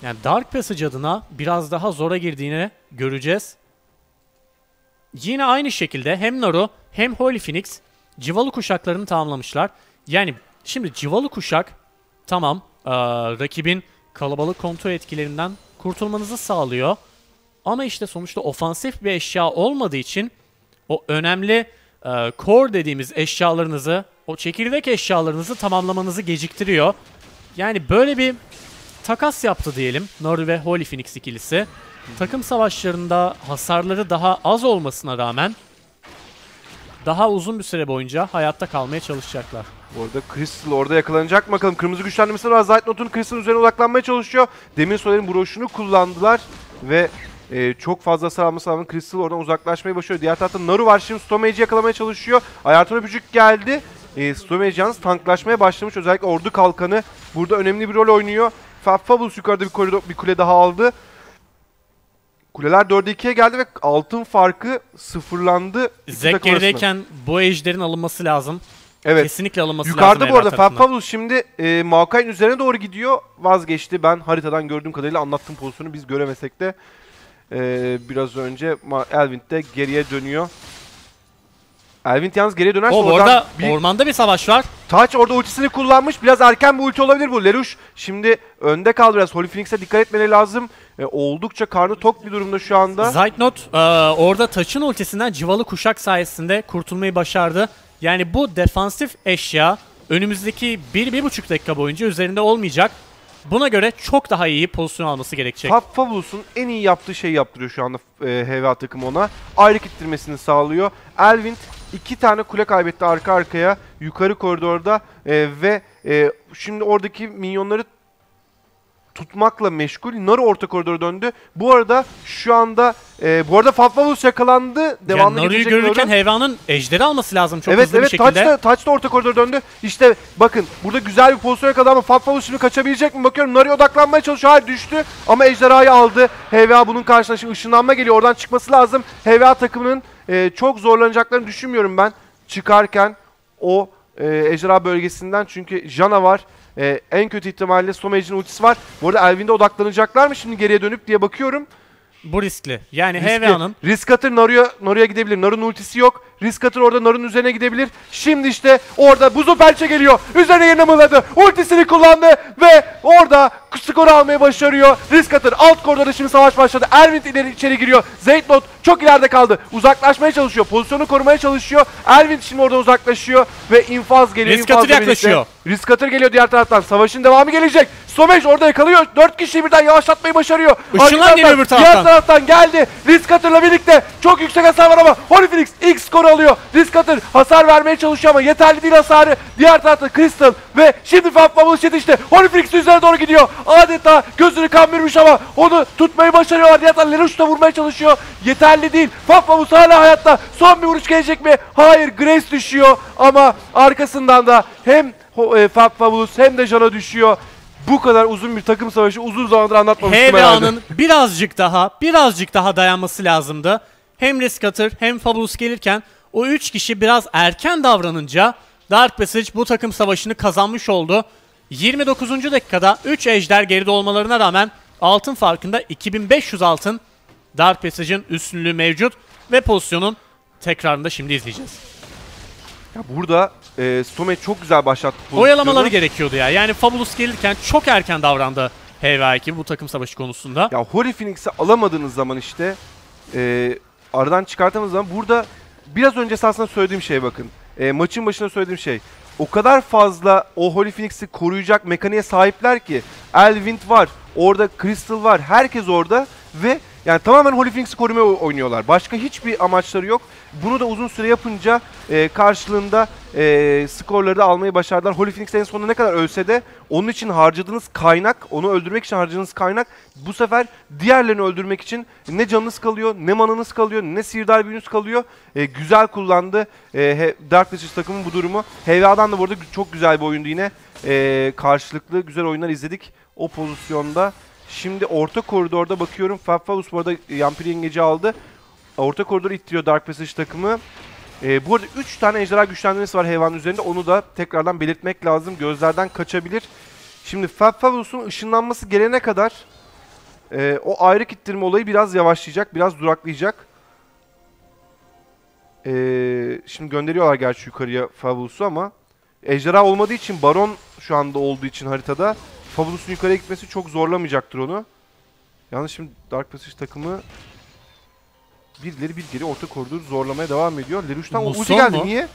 yani Dark Passage adına biraz daha zora girdiğini göreceğiz. Yine aynı şekilde hem Naru hem Holy Phoenix civalı kuşaklarını tamamlamışlar. Yani şimdi civalı kuşak tamam eee, rakibin kalabalık kontrol etkilerinden kurtulmanızı sağlıyor. Ama işte sonuçta ofansif bir eşya olmadığı için o önemli eee, core dediğimiz eşyalarınızı, o çekirdek eşyalarınızı tamamlamanızı geciktiriyor. Yani böyle bir takas yaptı diyelim Naru ve Holy Phoenix ikilisi. Takım savaşlarında hasarları daha az olmasına rağmen daha uzun bir süre boyunca hayatta kalmaya çalışacaklar. Bu arada Crystal orada yakalanacak mı bakalım. Kırmızı güçlendirmesi var. Zeitnot'un Crystal'ın üzerine odaklanmaya çalışıyor. Demir Soler'in broşunu kullandılar ve e, çok fazla hasar alması rağmen Crystal oradan uzaklaşmayı başarıyor. Diğer tarafta Naru var. Şimdi Stomage'i yakalamaya çalışıyor. Ayarton öpücük geldi. E, Stomage yalnız tanklaşmaya başlamış. Özellikle ordu kalkanı burada önemli bir rol oynuyor. Fab Fabulous yukarıda bir, koridor, bir kule daha aldı. Kuleler 4'e 2'ye geldi ve altın farkı sıfırlandı. Zek gerideyken bu ejderin alınması lazım. Evet. Kesinlikle alınması lazım. Yukarıda bu arada Fab. Fabulous şimdi e, Maokai'nin üzerine doğru gidiyor. Vazgeçti. Ben haritadan gördüğüm kadarıyla anlattığım pozisyonu biz göremesek de e, biraz önce Elvind de geriye dönüyor. Elvind yalnız geriye dönerse O bu oradan arada bir ormanda bir savaş var. Taç orada ultisini kullanmış. Biraz erken bir ulti olabilir bu. Lelouch şimdi önde kaldı biraz. Holy Phoenix'e dikkat etmeleri lazım. E, oldukça karnı tok bir durumda şu anda. Zeitnot e, orada taçın ultisinden civalı kuşak sayesinde kurtulmayı başardı. Yani bu defansif eşya önümüzdeki 1-1,5 dakika boyunca üzerinde olmayacak. Buna göre çok daha iyi pozisyon alması gerekecek. Fab Fabulous'un en iyi yaptığı şeyi yaptırıyor şu anda e, HVA takımı ona. Ayrık ittirmesini sağlıyor. Elvind iki tane kule kaybetti arka arkaya yukarı koridorda e, ve e, şimdi oradaki minyonları tutmakla meşgul. Naru orta koridora döndü. Bu arada şu anda e, bu arada Fab Fabulous yakalandı. yani Devamlı Naru'yu gidecek görürken. Heyvan'ın ejderi alması lazım çok evet hızlı evet bir şekilde. Taç da, Taç da orta koridora döndü. İşte bakın burada güzel bir pozisyon yakaladı ama Fab Fabulous şimdi kaçabilecek mi bakıyorum. Naru'ya odaklanmaya çalışıyor. Hayır düştü ama ejderhayı aldı. HVA bunun karşısına şimdi ışınlanma geliyor. Oradan çıkması lazım. HVA takımının e, çok zorlanacaklarını düşünmüyorum ben. Çıkarken o e, ejderha bölgesinden çünkü Jana var. E, en kötü ihtimalle Stomage'in ultisi var. Bu arada Elvin'de odaklanacaklar mı şimdi geriye dönüp diye bakıyorum. Bu riskli. Yani Riskli. HVA'nın Risk Cutter Naru'ya Naru'ya gidebilir. Naru'nun ultisi yok. Risk Cutter orada Naru'nun üzerine gidebilir. Şimdi işte orada buzu pençe geliyor. Üzerine yerine mıhladı. Ultisini kullandı ve orada skoru almayı başarıyor. Risk Cutter alt koridorda şimdi savaş başladı. Erwin ileri içeri giriyor. Zeytnot çok ileride kaldı. Uzaklaşmaya çalışıyor. Pozisyonu korumaya çalışıyor. Erwin şimdi oradan uzaklaşıyor ve infaz geliyor. Risk İnfazla Cutter birlikte- yaklaşıyor. Risk Cutter geliyor diğer taraftan. Savaşın devamı gelecek. Stomage orada yakalıyor. 4 kişiyi birden yavaşlatmayı başarıyor. Işınlan geliyor öbür Diğer taraftan. taraftan geldi. Risk Cutter'la birlikte çok yüksek hasar var ama Holy Phoenix ilk skoru alıyor. Risk Cutter hasar vermeye çalışıyor ama yeterli değil hasarı. Diğer tarafta Crystal ve şimdi Fab Bubbles yetişti. Holy Phoenix üzerine doğru gidiyor. Adeta gözünü kan bürümüş ama onu tutmayı başarıyorlar. Diğer taraftan Lelouch da vurmaya çalışıyor. Yeterli değil. Fab Bubbles hala hayatta. Son bir vuruş gelecek mi? Hayır Grace düşüyor ama arkasından da hem e, Fab hem de Jana düşüyor. Bu kadar uzun bir takım savaşı uzun zamandır anlatmamıştım herhalde. HVA'nın birazcık daha, birazcık daha dayanması lazımdı. Hem Riskater hem Fabulous gelirken o 3 kişi biraz erken davranınca Dark Passage bu takım savaşını kazanmış oldu. 29. dakikada 3 ejder geride olmalarına rağmen altın farkında 2500 altın Dark Passage'ın üstünlüğü mevcut ve pozisyonun tekrarını da şimdi izleyeceğiz. Ya burada e, Stomach çok güzel başlattı pozisyonu. Oyalamaları gerekiyordu ya. Yani Fabulous gelirken çok erken davrandı ekibi bu takım savaşı konusunda. Ya Holy Phoenix'i alamadığınız zaman işte e, aradan çıkartamadığınız zaman burada biraz önce aslında söylediğim şey bakın. E, maçın başında söylediğim şey. O kadar fazla o Holy Phoenix'i koruyacak mekaniğe sahipler ki. Elvind var, orada Crystal var, herkes orada ve yani tamamen Holy Phoenix'i korumaya oynuyorlar. Başka hiçbir amaçları yok. Bunu da uzun süre yapınca e, karşılığında e, skorları da almayı başardılar. Holy Phoenix en sonunda ne kadar ölse de onun için harcadığınız kaynak, onu öldürmek için harcadığınız kaynak bu sefer diğerlerini öldürmek için ne canınız kalıyor, ne mananız kalıyor, ne sihirdar büyünüz kalıyor. E, güzel kullandı e, Dark Passage takımın bu durumu. HVA'dan da bu arada çok güzel bir oyundu yine. E, karşılıklı güzel oyunlar izledik o pozisyonda. Şimdi orta koridorda bakıyorum. Fabfabus bu arada Yampiri Yengeci aldı. Orta koridoru ittiriyor Dark Passage takımı. Ee, bu arada 3 tane ejderha güçlendirmesi var hayvanın üzerinde. Onu da tekrardan belirtmek lazım. Gözlerden kaçabilir. Şimdi Fabfabus'un ışınlanması gelene kadar e, o ayrık ittirme olayı biraz yavaşlayacak. Biraz duraklayacak. Ee, şimdi gönderiyorlar gerçi yukarıya Fabulus'u ama ejderha olmadığı için Baron şu anda olduğu için haritada Fabulus'un yukarıya gitmesi çok zorlamayacaktır onu. Yalnız şimdi Dark Passage takımı bir ileri bir geri orta koridoru zorlamaya devam ediyor. Lelouch'tan Muson geldi. mu? Niye? Ya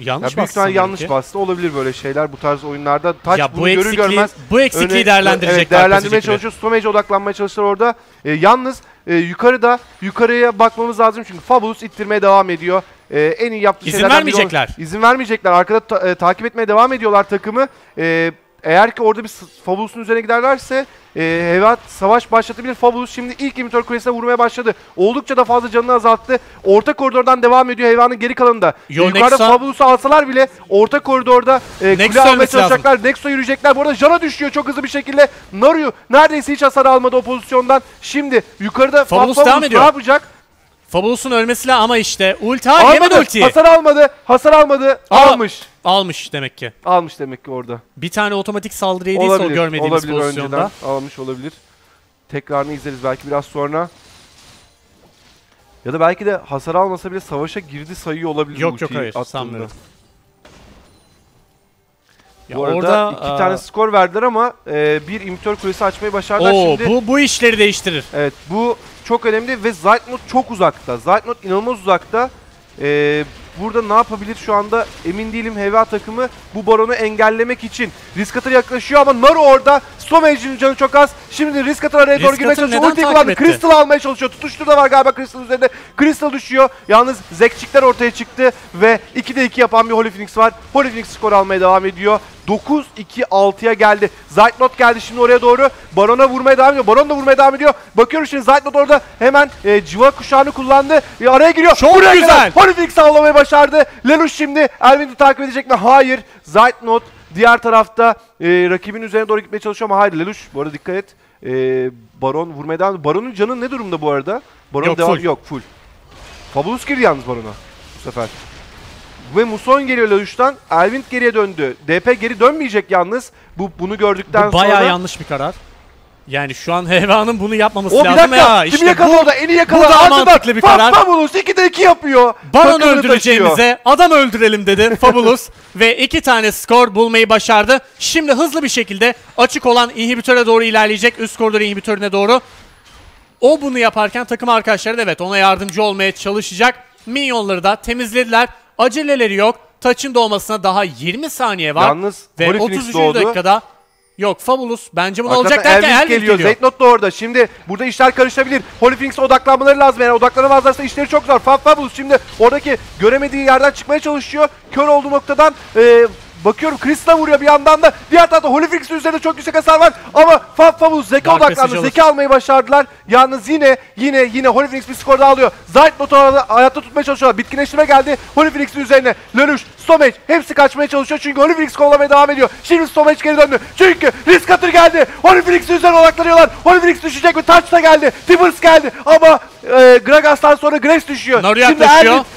Yanlış büyük ihtimalle bastı yanlış belki. bastı. Olabilir böyle şeyler bu tarz oyunlarda. Taç Ya bunu bu görür eksikliği, görmez bu eksikliği öne- değerlendirecek Evet, değerlendirmeye çalışıyor. Stomage'e odaklanmaya çalıştılar orada. E, yalnız e, yukarıda yukarıya bakmamız lazım çünkü Fabulous ittirmeye devam ediyor. E, en iyi yaptığı İzin şeylerden biri vermeyecekler. İzin vermeyecekler. Arkada ta- e, takip etmeye devam ediyorlar takımı. E, eğer ki orada bir Fabulous'un üzerine giderlerse e, Hevat savaş başlatabilir. Fabulous şimdi ilk imitör kulesine vurmaya başladı. Oldukça da fazla canını azalttı. Orta koridordan devam ediyor Hevat'ın geri kalanında. Yo, Yukarıda Nexus'a- Fabulous'u alsalar bile orta koridorda e, kule almaya lazım. çalışacaklar. Nexus'a yürüyecekler. Bu arada Jana düşüyor çok hızlı bir şekilde. Naruyu neredeyse hiç hasar almadı o pozisyondan. Şimdi yukarıda Fabulous Fabulous ne yapacak? Fabulous'un ölmesi la ama işte ulti ha yemedi Almadı. ultiyi. Hasar almadı. Hasar almadı. Aa. Almış. Almış demek ki. Almış demek ki orada. Bir tane otomatik saldırı yediyse o görmediğimiz olabilir pozisyonda. önceden almış olabilir. Tekrarını izleriz belki biraz sonra. Ya da belki de hasar almasa bile savaşa girdi sayıyor olabilir Yok yok ultiyi hayır sanmıyorum. Ya Bu arada orada iki aa, tane skor verdiler ama e, bir imitör kulesi açmayı başardılar Oo, şimdi. bu bu işleri değiştirir. Evet bu çok önemli ve Zeitnot çok uzakta. Zeitnot inanılmaz uzakta. Ee, burada ne yapabilir şu anda emin değilim HVA takımı bu baronu engellemek için. Riskatır yaklaşıyor ama Naru orada. Stomage'in canı çok az. Şimdi Riskatır araya doğru girmeye çalışıyor. takip kullandı. Crystal almaya çalışıyor. Tutuştur da var galiba Crystal üzerinde. Crystal düşüyor. Yalnız Zekçikler ortaya çıktı ve 2'de 2 yapan bir Holy Phoenix var. Holy Phoenix skor almaya devam ediyor. 9-2-6'ya geldi. Zeitnot geldi şimdi oraya doğru. Baron'a vurmaya devam ediyor. Baron da vurmaya devam ediyor. Bakıyoruz şimdi Zeitnot orada hemen e, civa kuşağını kullandı. E, araya giriyor. Çok Buraya güzel. Phoenix avlamayı başardı. Lelouch şimdi Elvin'i takip edecek mi? Hayır. Zeitnot diğer tarafta e, rakibin üzerine doğru gitmeye çalışıyor ama hayır. Lelouch bu arada dikkat et. E, Baron vurmaya devam. Baron'un canı ne durumda bu arada? Baron Yok, devam full. yok full. Fabulous girdi yalnız Baron'a bu sefer. Ve Muson geliyor Lelouch'tan. Elvind geriye döndü. DP geri dönmeyecek yalnız. Bu bunu gördükten Bu bayağı sonra. yanlış bir karar. Yani şu an HVA'nın bunu yapmaması O bir lazım dakika. ya. Kim İşte yakaladı bu orada? En iyi yakaladı. bu daha mantıklı bir karar. Fabulous 2'de 2 yapıyor. Baron öldüreceğimize adam öldürelim dedi Fabulous ve iki tane skor bulmayı başardı. Şimdi hızlı bir şekilde açık olan inhibitöre doğru ilerleyecek. Üst koridor inhibitörüne doğru. O bunu yaparken takım arkadaşları da evet ona yardımcı olmaya çalışacak. Minyonları da temizlediler. Aceleleri yok. Taçın doğmasına daha 20 saniye var. Yalnız ve Holy Phoenix 33. doğdu. dakikada Yok Fabulous bence bunu Hakikaten alacak derken Elvis geliyor. geliyor. Zeytnot da orada. Şimdi burada işler karışabilir. Holyfinks'e odaklanmaları lazım. Yani odaklanamazlarsa işleri çok zor. Fab Fabulous şimdi oradaki göremediği yerden çıkmaya çalışıyor. Kör olduğu noktadan e, bakıyorum Krista vuruyor bir yandan da. Diğer tarafta Holyfinks'in üzerinde çok yüksek hasar var. Ama Fab Fabulous zeka Dark odaklandı. Zeka almayı başardılar. Yalnız yine yine yine Holyfinks bir skor daha alıyor. Arada hayatta tutmaya çalışıyorlar. Bitkinleştirme geldi. Holyfinks'in üzerine. Lelouch, Stomach hepsi kaçmaya çalışıyor. Çünkü Holyfinks kovalamaya devam ediyor. Şimdi Stomach geri döndü. Çünkü Risk Cutter geldi. Holyfinks'in üzerine odaklanıyorlar. Holyfinks düşecek mi? Touch da geldi. Tibbers geldi. Ama e, Gragas'tan sonra Grace düşüyor. Naru Şimdi.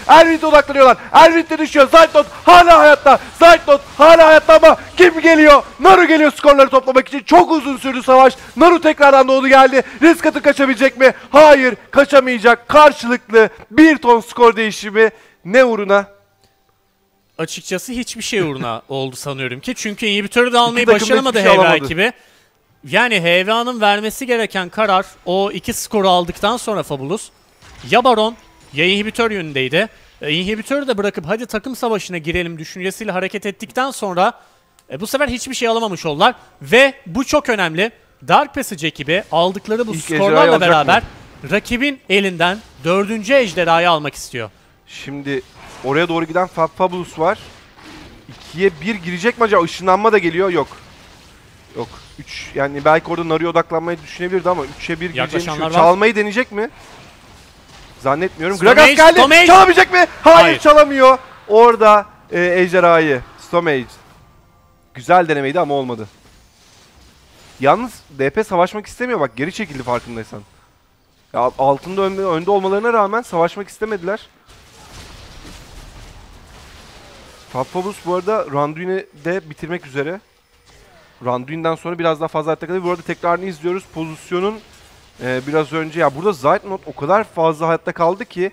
Elvid, Elvid'e odaklanıyorlar. Elvid de düşüyor. Zaytnot hala hayatta. Zaytnot hala hayatta ama kim geliyor? Naru geliyor skorları toplamak için. Çok uzun sürdü savaş. Naru tekrardan doğdu geldi. Risk Cutter kaçabilecek mi? Hayır kaçamayacak. Karşılıklı bir ton skor değişimi. Ne uğruna? Açıkçası hiçbir şey uğruna oldu sanıyorum ki. Çünkü inhibitörü de almayı başaramadı şey HV alamadı. ekibi. Yani HVA'nın vermesi gereken karar o iki skoru aldıktan sonra Fabulous ya Baron ya inhibitör yönündeydi. E, inhibitörü de bırakıp hadi takım savaşına girelim düşüncesiyle hareket ettikten sonra e, bu sefer hiçbir şey alamamış oldular. Ve bu çok önemli. Dark Passage ekibi aldıkları bu İlk ejderhayı skorlarla alacak beraber rakibin elinden dördüncü ejderhayı almak istiyor. Şimdi oraya doğru giden Fab Fabulous var. 2'ye 1 girecek mi acaba? Işınlanma da geliyor. Yok. Yok. 3 yani belki orada Naru'ya odaklanmayı düşünebilirdi ama 3'e 1 gireceğini Yaklaşanlar var. Çalmayı deneyecek mi? Zannetmiyorum. Gragas geldi. Stomage. Çalabilecek mi? Hayır, Hayır. çalamıyor. Orada e, ejderhayı. Stomage. Güzel denemeydi ama olmadı. Yalnız DP savaşmak istemiyor bak geri çekildi farkındaysan. Ya altında önde, önde olmalarına rağmen savaşmak istemediler. Fabfabus bu arada Randuin'i de bitirmek üzere. Randuin'den sonra biraz daha fazla kalıyor. Bu arada tekrarını izliyoruz. Pozisyonun e, biraz önce ya burada Zeitnot o kadar fazla hayatta kaldı ki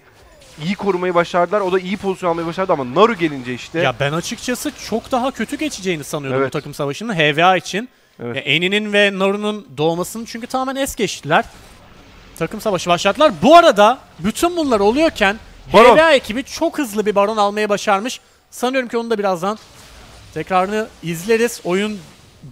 iyi korumayı başardılar. O da iyi pozisyon almayı başardı ama Naru gelince işte Ya ben açıkçası çok daha kötü geçeceğini sanıyordum Evet. bu takım savaşının HVA için. Evet. Eni'nin ve Naru'nun doğmasını çünkü tamamen es geçtiler. Takım savaşı başlattılar. Bu arada bütün bunlar oluyorken Baron. HVA ekibi çok hızlı bir baron almayı başarmış. Sanıyorum ki onu da birazdan tekrarını izleriz. Oyun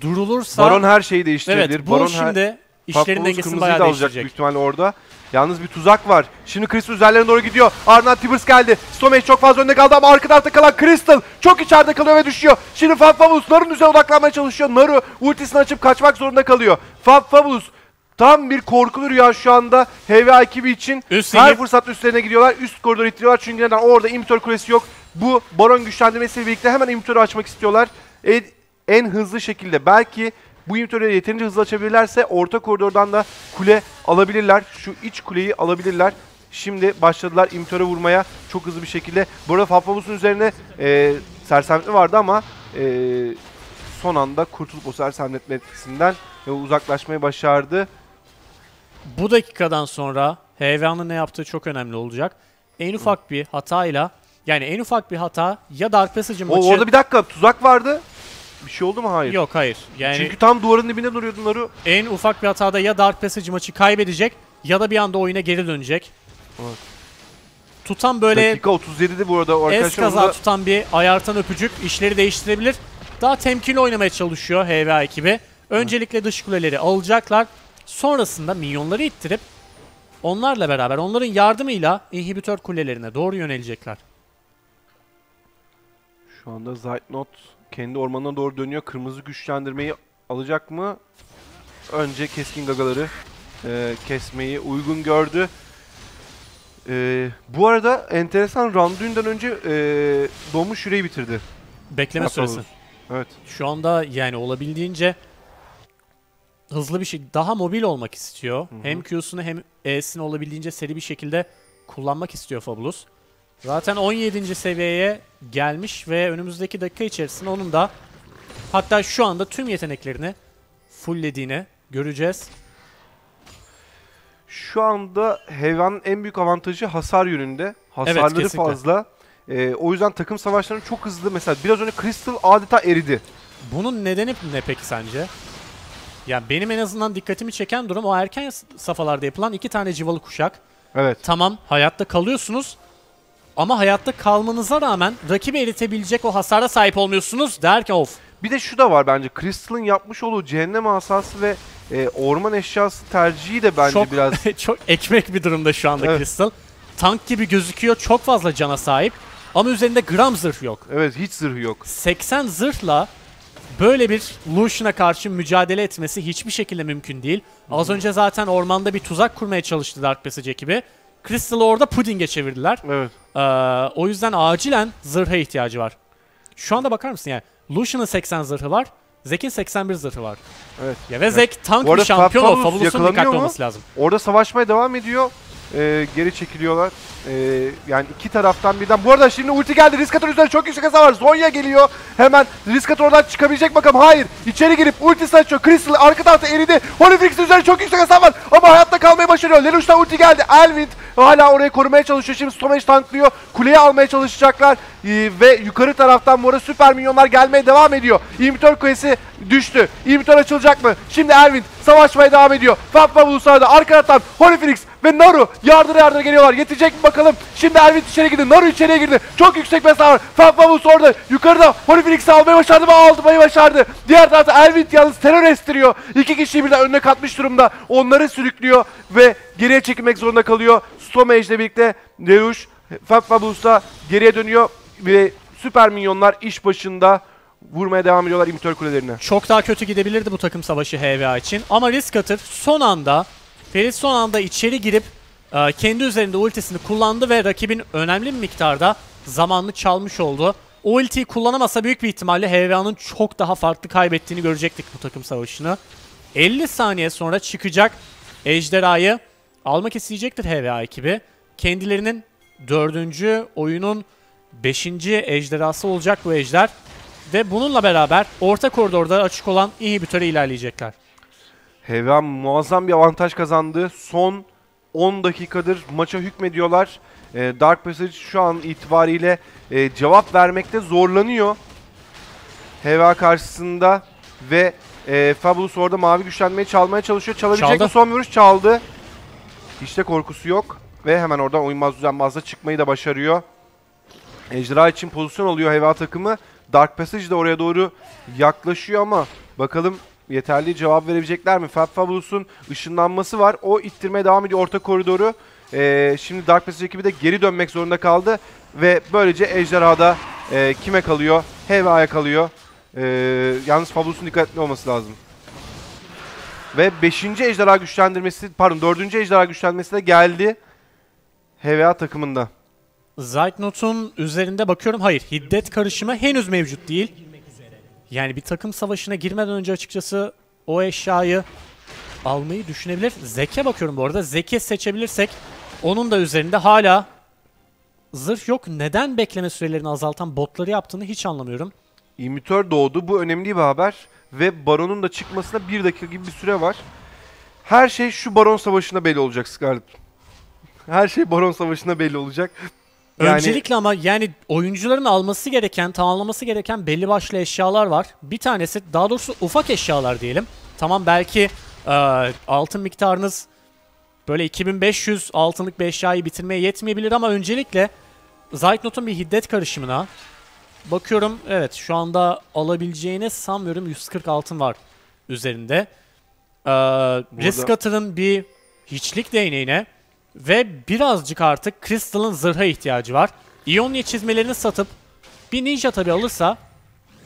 durulursa Baron her şeyi değiştirebilir. evet bu Baron her... işlerin dengesini bayağı da alacak büyük ihtimalle orada. Yalnız bir tuzak var. Şimdi Crystal üzerlerine doğru gidiyor. Ardından Tibbers geldi. Stomach çok fazla önde kaldı ama arka tarafta kalan Crystal çok içeride kalıyor ve düşüyor. Şimdi Fab Fabulous Naru'nun üzerine odaklanmaya çalışıyor. Naru ultisini açıp kaçmak zorunda kalıyor. Fab Fabulous tam bir korkulu rüya şu anda HV ekibi için. Üst Her fırsatta üstlerine gidiyorlar. Üst koridoru ittiriyorlar çünkü neden? Orada imitör kulesi yok. Bu Baron güçlendirmesiyle birlikte hemen imitörü açmak istiyorlar. En, en hızlı şekilde belki bu imitörü yeterince hızlı açabilirlerse orta koridordan da kule alabilirler. Şu iç kuleyi alabilirler. Şimdi başladılar imitöre vurmaya çok hızlı bir şekilde. Bu arada Fafabus'un üzerine e, sersemletme vardı ama e, son anda kurtulup o sersemletme etkisinden ve uzaklaşmayı başardı. Bu dakikadan sonra HVA'nın ne yaptığı çok önemli olacak. En ufak bir hatayla yani en ufak bir hata ya Dark Passage'ın maçı orada bir dakika tuzak vardı. Bir şey oldu mu? Hayır. Yok hayır. Yani Çünkü tam duvarın dibinde duruyordu Naru. en ufak bir hatada ya Dark Passage maçı kaybedecek ya da bir anda oyuna geri dönecek. Evet. Tutan böyle Dakika 37'de bu arada o es arkadaşlar kaza burada tutan bir ayartan öpücük işleri değiştirebilir. Daha temkinli oynamaya çalışıyor HVA ekibi. Öncelikle dış kuleleri alacaklar. Sonrasında minyonları ittirip onlarla beraber onların yardımıyla inhibitör kulelerine doğru yönelecekler. Şu anda Zeitnot kendi ormanına doğru dönüyor. Kırmızı güçlendirmeyi alacak mı? Önce keskin gagaları e, kesmeyi uygun gördü. E, bu arada enteresan Randuin'den önce e, doğmuş yüreği bitirdi. Bekleme Fabulous. süresi. Evet. Şu anda yani olabildiğince hızlı bir şey daha mobil olmak istiyor. Hem Q'sunu hem E'sini olabildiğince seri bir şekilde kullanmak istiyor Fabulous. Zaten 17. seviyeye gelmiş ve önümüzdeki dakika içerisinde onun da hatta şu anda tüm yeteneklerini fulllediğini göreceğiz. Şu anda Hevan'ın en büyük avantajı hasar yönünde. Hasarları kesinlikle. fazla. E, o yüzden takım savaşlarını çok hızlı. Mesela biraz önce Crystal adeta eridi. Bunun nedeni ne peki sence? Ya benim en azından dikkatimi çeken durum o erken safhalarda yapılan iki tane civalı kuşak. Evet. Tamam hayatta kalıyorsunuz ama hayatta kalmanıza rağmen rakibi eritebilecek o hasara sahip olmuyorsunuz derken of. Bir de şu da var bence. Crystal'ın yapmış olduğu cehennem asası ve e, orman eşyası tercihi de bence çok, biraz çok ekmek bir durumda şu anda Evet. Crystal. Tank gibi gözüküyor. Çok fazla cana sahip. Ama üzerinde gram zırh yok. evet hiç zırhı yok. 80 zırhla böyle bir Lucian'a karşı mücadele etmesi hiçbir şekilde mümkün değil. Az önce zaten ormanda bir tuzak kurmaya çalıştı Dark Passage ekibi. Crystal'ı orada pudinge çevirdiler. Evet. Ee, o yüzden acilen zırha ihtiyacı var. Şu anda bakar mısın yani? Lucian'ın 80 zırhı var. Zek'in 81 zırhı var. Evet. Ya ve Zek tank bir şampiyon o. Fabulous Fabulous'un dikkatli mu? olması lazım. Orada savaşmaya devam ediyor. Ee, geri çekiliyorlar. Ee, yani iki taraftan birden. Bu arada şimdi ulti geldi. Riskator üzerine çok yüksek hasar var. Zonya geliyor. Hemen Riskator oradan çıkabilecek bakalım. Hayır. İçeri girip ultisi açıyor. Crystal arka tarafta eridi. Holyfrix üzerine çok yüksek hasar var. Ama hayatta kalmayı başarıyor. Lelouch'tan ulti geldi. Elvind hala orayı korumaya çalışıyor. Şimdi Stomage tanklıyor. Kuleyi almaya çalışacaklar. Ee, ve yukarı taraftan bu arada süper minyonlar gelmeye devam ediyor. İmitör kulesi düştü. İmitör açılacak mı? Şimdi Elvind savaşmaya devam ediyor. Fatma Bulusar'da arka taraftan Holyfrix ve Naru yardıra yardıra geliyorlar. Yetecek mi bakalım? Şimdi Elvind içeri girdi. Naru içeriye girdi. Çok yüksek mesafe var. Fatma Bulus orada. Yukarıda Holyfrix'i almayı başardı mı? Almayı başardı. Diğer tarafta Elvind yalnız terör estiriyor. İki kişiyi birden önüne katmış durumda. Onları sürüklüyor ve geriye çekilmek zorunda kalıyor. Stomage ile birlikte Lelouch Fatma Bulus'a geriye dönüyor ve süper minyonlar iş başında vurmaya devam ediyorlar imitör kulelerine. Çok daha kötü gidebilirdi bu takım savaşı HVA için. Ama risk atır son anda Ferit son anda içeri girip e, kendi üzerinde ultisini kullandı ve rakibin önemli bir miktarda zamanını çalmış oldu. O ultiyi kullanamasa büyük bir ihtimalle HVA'nın çok daha farklı kaybettiğini görecektik bu takım savaşını. 50 saniye sonra çıkacak ejderhayı almak isteyecektir HVA ekibi. Kendilerinin dördüncü oyunun beşinci ejderhası olacak bu ejder. Ve bununla beraber orta koridorda açık olan inhibitöre ilerleyecekler. HVA muazzam bir avantaj kazandı. Son 10 dakikadır maça hükmediyorlar. Ee, Dark Passage şu an itibariyle e, cevap vermekte zorlanıyor. HVA karşısında ve e, Fabulous orada mavi güçlenmeyi çalmaya çalışıyor. Çalabilecek Çaldı. mi? Son vuruş çaldı. Hiç de korkusu yok. Ve hemen oradan oyunmaz düzenbazda çıkmayı da başarıyor. Ejderha için pozisyon alıyor HVA takımı. Dark Passage de oraya doğru yaklaşıyor ama bakalım yeterli cevap verebilecekler mi? Fab Fabulous'un ışınlanması var. O ittirmeye devam ediyor orta koridoru. Ee, şimdi Dark Passage ekibi de geri dönmek zorunda kaldı. Ve böylece Ejderha'da e, kime kalıyor? HVA'ya kalıyor. Ee, yalnız Fabulous'un dikkatli olması lazım. Ve 5. ejderha güçlendirmesi, pardon 4. ejderha güçlendirmesi de geldi. HVA takımında. Zeitnot'un üzerinde bakıyorum. Hayır, hiddet karışımı henüz mevcut değil. Yani bir takım savaşına girmeden önce açıkçası o eşyayı almayı düşünebilir. Zek'e bakıyorum bu arada. Zek'i seçebilirsek onun da üzerinde hala zırh yok. Neden bekleme sürelerini azaltan botları yaptığını hiç anlamıyorum. İmitör doğdu. Bu önemli bir haber. Ve Baron'un da çıkmasına bir dakika gibi bir süre var. Her şey şu Baron Savaşı'nda belli olacak Scarlet. Her şey Baron Savaşı'nda belli olacak. Yani- Öncelikle ama yani oyuncuların alması gereken, tamamlaması gereken belli başlı eşyalar var. Bir tanesi daha doğrusu ufak eşyalar diyelim. Tamam belki e, altın miktarınız böyle 2500 altınlık bir eşyayı bitirmeye yetmeyebilir ama öncelikle Zeitnot'un bir hiddet karışımına bakıyorum. Evet şu anda alabileceğine sanmıyorum 140 altın var üzerinde. E, Risk Atır'ın bir hiçlik değneğine ve birazcık artık Crystal'ın zırha ihtiyacı var. Ionia çizmelerini satıp bir ninja tabi alırsa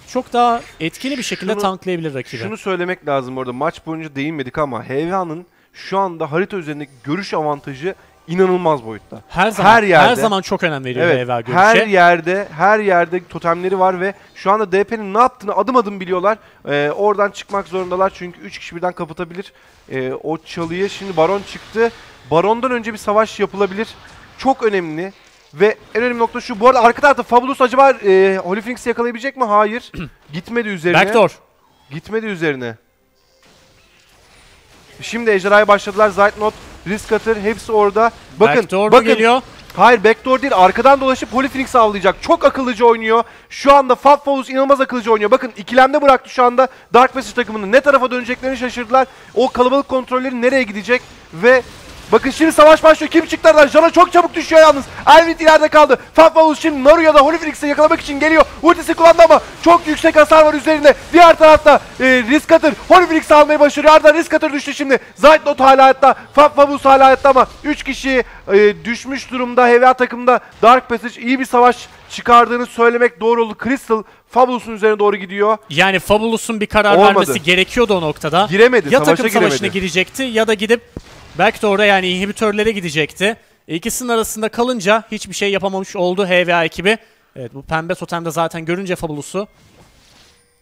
çok daha etkili bir şekilde Şunu- tanklayabilir rakibi. Şunu söylemek lazım orada. Maç boyunca değinmedik ama HVA'nın şu anda harita üzerindeki görüş avantajı inanılmaz boyutta. her zaman her yerde- her zaman çok önem veriyor Evet. HVA görüşe. Her yerde, her yerde totemleri var ve şu anda DP'nin ne yaptığını adım adım biliyorlar. Ee, oradan çıkmak zorundalar çünkü 3 kişi birden kapatabilir. Ee, o çalıya şimdi Baron çıktı. Baron'dan önce bir savaş yapılabilir. Çok önemli. Ve en önemli nokta şu. Bu arada arka tarafta Fabulous acaba e, Holyphinx'i yakalayabilecek mi? Hayır. Gitmedi üzerine. Backdoor. Gitmedi üzerine. Şimdi ejderhaya başladılar. Zeitnot, Risk Atır hepsi orada. Bakın, Backdoor bakın. geliyor. Hayır backdoor değil. Arkadan dolaşıp Holyphinx'i avlayacak. Çok akıllıca oynuyor. Şu anda Fab Fabulous inanılmaz akıllıca oynuyor. Bakın ikilemde bıraktı şu anda Dark Passage takımını. Ne tarafa döneceklerini şaşırdılar. O kalabalık kontrolleri nereye gidecek ve Bakın şimdi savaş başlıyor. Kim çıktı aradan? Jana çok çabuk düşüyor yalnız. Elvin ileride kaldı. Fatmavuz şimdi Naru ya da Holy Phoenix'i yakalamak için geliyor. Ultisi kullandı ama çok yüksek hasar var üzerinde. Diğer tarafta e, Risk Cutter Holy Phoenix'i almayı başarıyor. Ardından Risk Cutter düştü şimdi. Zaytnot hala hayatta. Fatmavuz hala hayatta ama 3 kişi e, düşmüş durumda. HVA takımda Dark Passage iyi bir savaş çıkardığını söylemek doğru oldu. Crystal Fabulous'un üzerine doğru gidiyor. Yani Fabulous'un bir karar Olmadı. vermesi gerekiyordu o noktada. Giremedi. ya savaşa takım giremedi. savaşına girecekti ya da gidip orada yani inhibitörlere gidecekti. İkisinin arasında kalınca hiçbir şey yapamamış oldu HVA ekibi. Evet bu pembe totemde zaten görünce Fabulous'u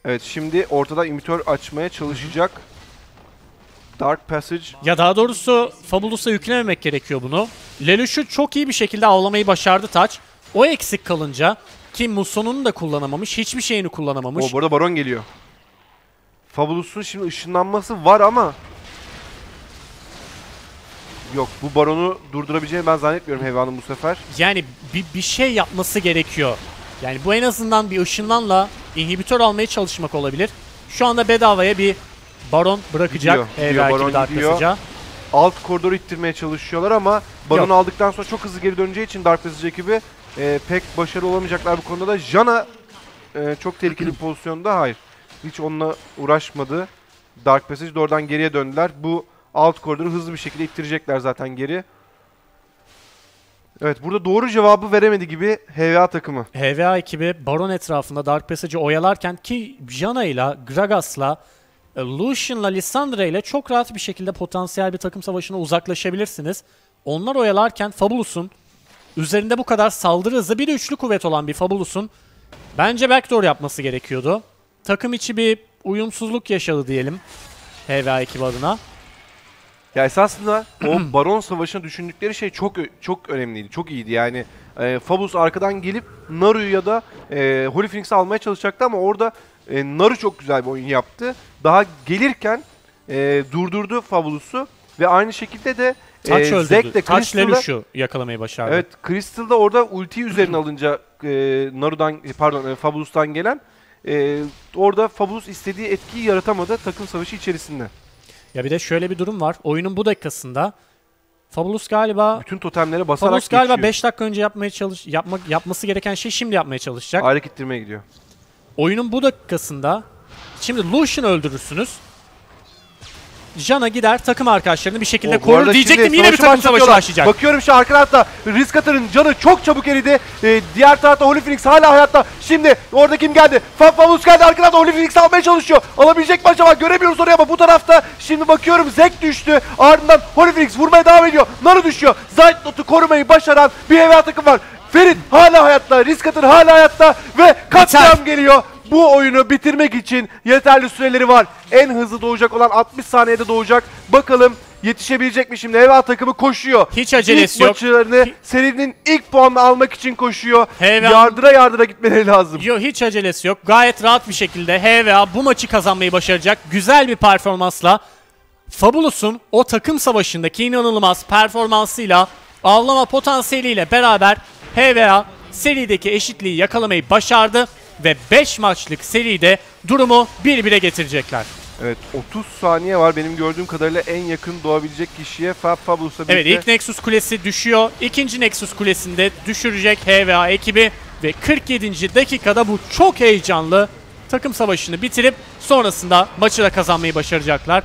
Evet şimdi ortada imitör açmaya çalışacak. Dark Passage ya daha doğrusu Fabulous'a yüklememek gerekiyor bunu. Lelouch'u çok iyi bir şekilde avlamayı başardı Taç. O eksik kalınca ki Muson'unu da kullanamamış, hiçbir şeyini kullanamamış. O bu arada Baron geliyor. Fabulous'un şimdi ışınlanması var ama Yok bu Baron'u durdurabileceğini ben zannetmiyorum Heyvan'ın bu sefer. Yani bir, bir şey yapması gerekiyor. Yani bu en azından bir ışınlanla inhibitör almaya çalışmak olabilir. Şu anda bedavaya bir baron bırakacak Dark gidiyor. Passage'a. Alt koridoru ittirmeye çalışıyorlar ama Baron'u Yok. aldıktan sonra çok hızlı geri döneceği için Dark Passage ekibi e, pek başarılı olamayacaklar bu konuda da. Jana e, çok tehlikeli bir pozisyonda. Hayır. Hiç onunla uğraşmadı. Dark Passage doğrudan geriye döndüler. Bu alt koridoru hızlı bir şekilde ittirecekler zaten geri. Evet burada doğru cevabı veremedi gibi HVA takımı. HVA ekibi baron etrafında Dark Passage'ı oyalarken ki Jana ile Gragas'la e, Lucian'la Lissandra ile çok rahat bir şekilde potansiyel bir takım savaşına uzaklaşabilirsiniz. Onlar oyalarken Fabulous'un üzerinde bu kadar saldırı hızı bir de üçlü kuvvet olan bir Fabulous'un bence backdoor yapması gerekiyordu. Takım içi bir uyumsuzluk yaşadı diyelim HVA ekibi adına. Ya esasında o Baron Savaşı'nı düşündükleri şey çok çok önemliydi. Çok iyiydi yani. E, Fabus arkadan gelip Naru'yu ya da e, Holy Phoenix'i almaya çalışacaktı ama orada e, Naru çok güzel bir oyun yaptı. Daha gelirken e, durdurdu Fabulus'u ve aynı şekilde de Taç e. Zack de Taç Lelouch'u yakalamayı başardı. Evet, Crystal da orada ultiyi üzerine alınca e, Naru'dan e, pardon e, Fabulus'tan gelen e, orada Fabulus istediği etkiyi yaratamadı takım savaşı içerisinde. Ya bir de şöyle bir durum var. Oyunun bu dakikasında Fabulous galiba Bütün totemlere basarak Fabulous galiba geçiyor. 5 dakika önce yapmaya çalış yapmak yapması gereken şey şimdi yapmaya çalışacak. Ayrık ittirmeye gidiyor. Oyunun bu dakikasında şimdi Lucian öldürürsünüz. Jana gider takım arkadaşlarını bir şekilde O, korur diyecektim yine bir takım savaşı başlayacak. Bakıyorum şu arka tarafta Risk Atter'ın canı çok çabuk eridi. Ee, diğer tarafta Holy Phoenix hala hayatta. Şimdi orada kim geldi? Fabulous geldi arka tarafta Holy Phoenix almaya çalışıyor. Alabilecek mi acaba? Göremiyoruz oraya ama bu tarafta şimdi bakıyorum Zek düştü. Ardından Holy Phoenix vurmaya devam ediyor. Naru düşüyor. Zaytnot'u korumayı başaran bir evvel takım var. Ferit hala hayatta. Risk Atter hala hayatta. Ve katliam geliyor. Bu oyunu bitirmek için yeterli süreleri var. En hızlı doğacak olan 60 saniyede doğacak. Bakalım yetişebilecek mi şimdi? Heva takımı koşuyor. Hiç acelesi ilk yok. maçlarını serinin ilk puanını almak için koşuyor. Heva- Yardıra yardıra gitmeleri lazım. Yo hiç acelesi yok. Gayet rahat bir şekilde HVA bu maçı kazanmayı başaracak. Güzel bir performansla Fabulous'un o takım savaşındaki inanılmaz performansıyla avlama potansiyeliyle beraber HVA serideki eşitliği yakalamayı başardı ve 5 maçlık seride durumu 1-1'e getirecekler. Evet 30 saniye var benim gördüğüm kadarıyla en yakın doğabilecek kişiye Fab Fabulous'la Evet birlikte. ilk Nexus kulesi düşüyor. İkinci Nexus kulesinde düşürecek HVA ekibi ve 47. dakikada bu çok heyecanlı takım savaşını bitirip sonrasında maçı da kazanmayı başaracaklar.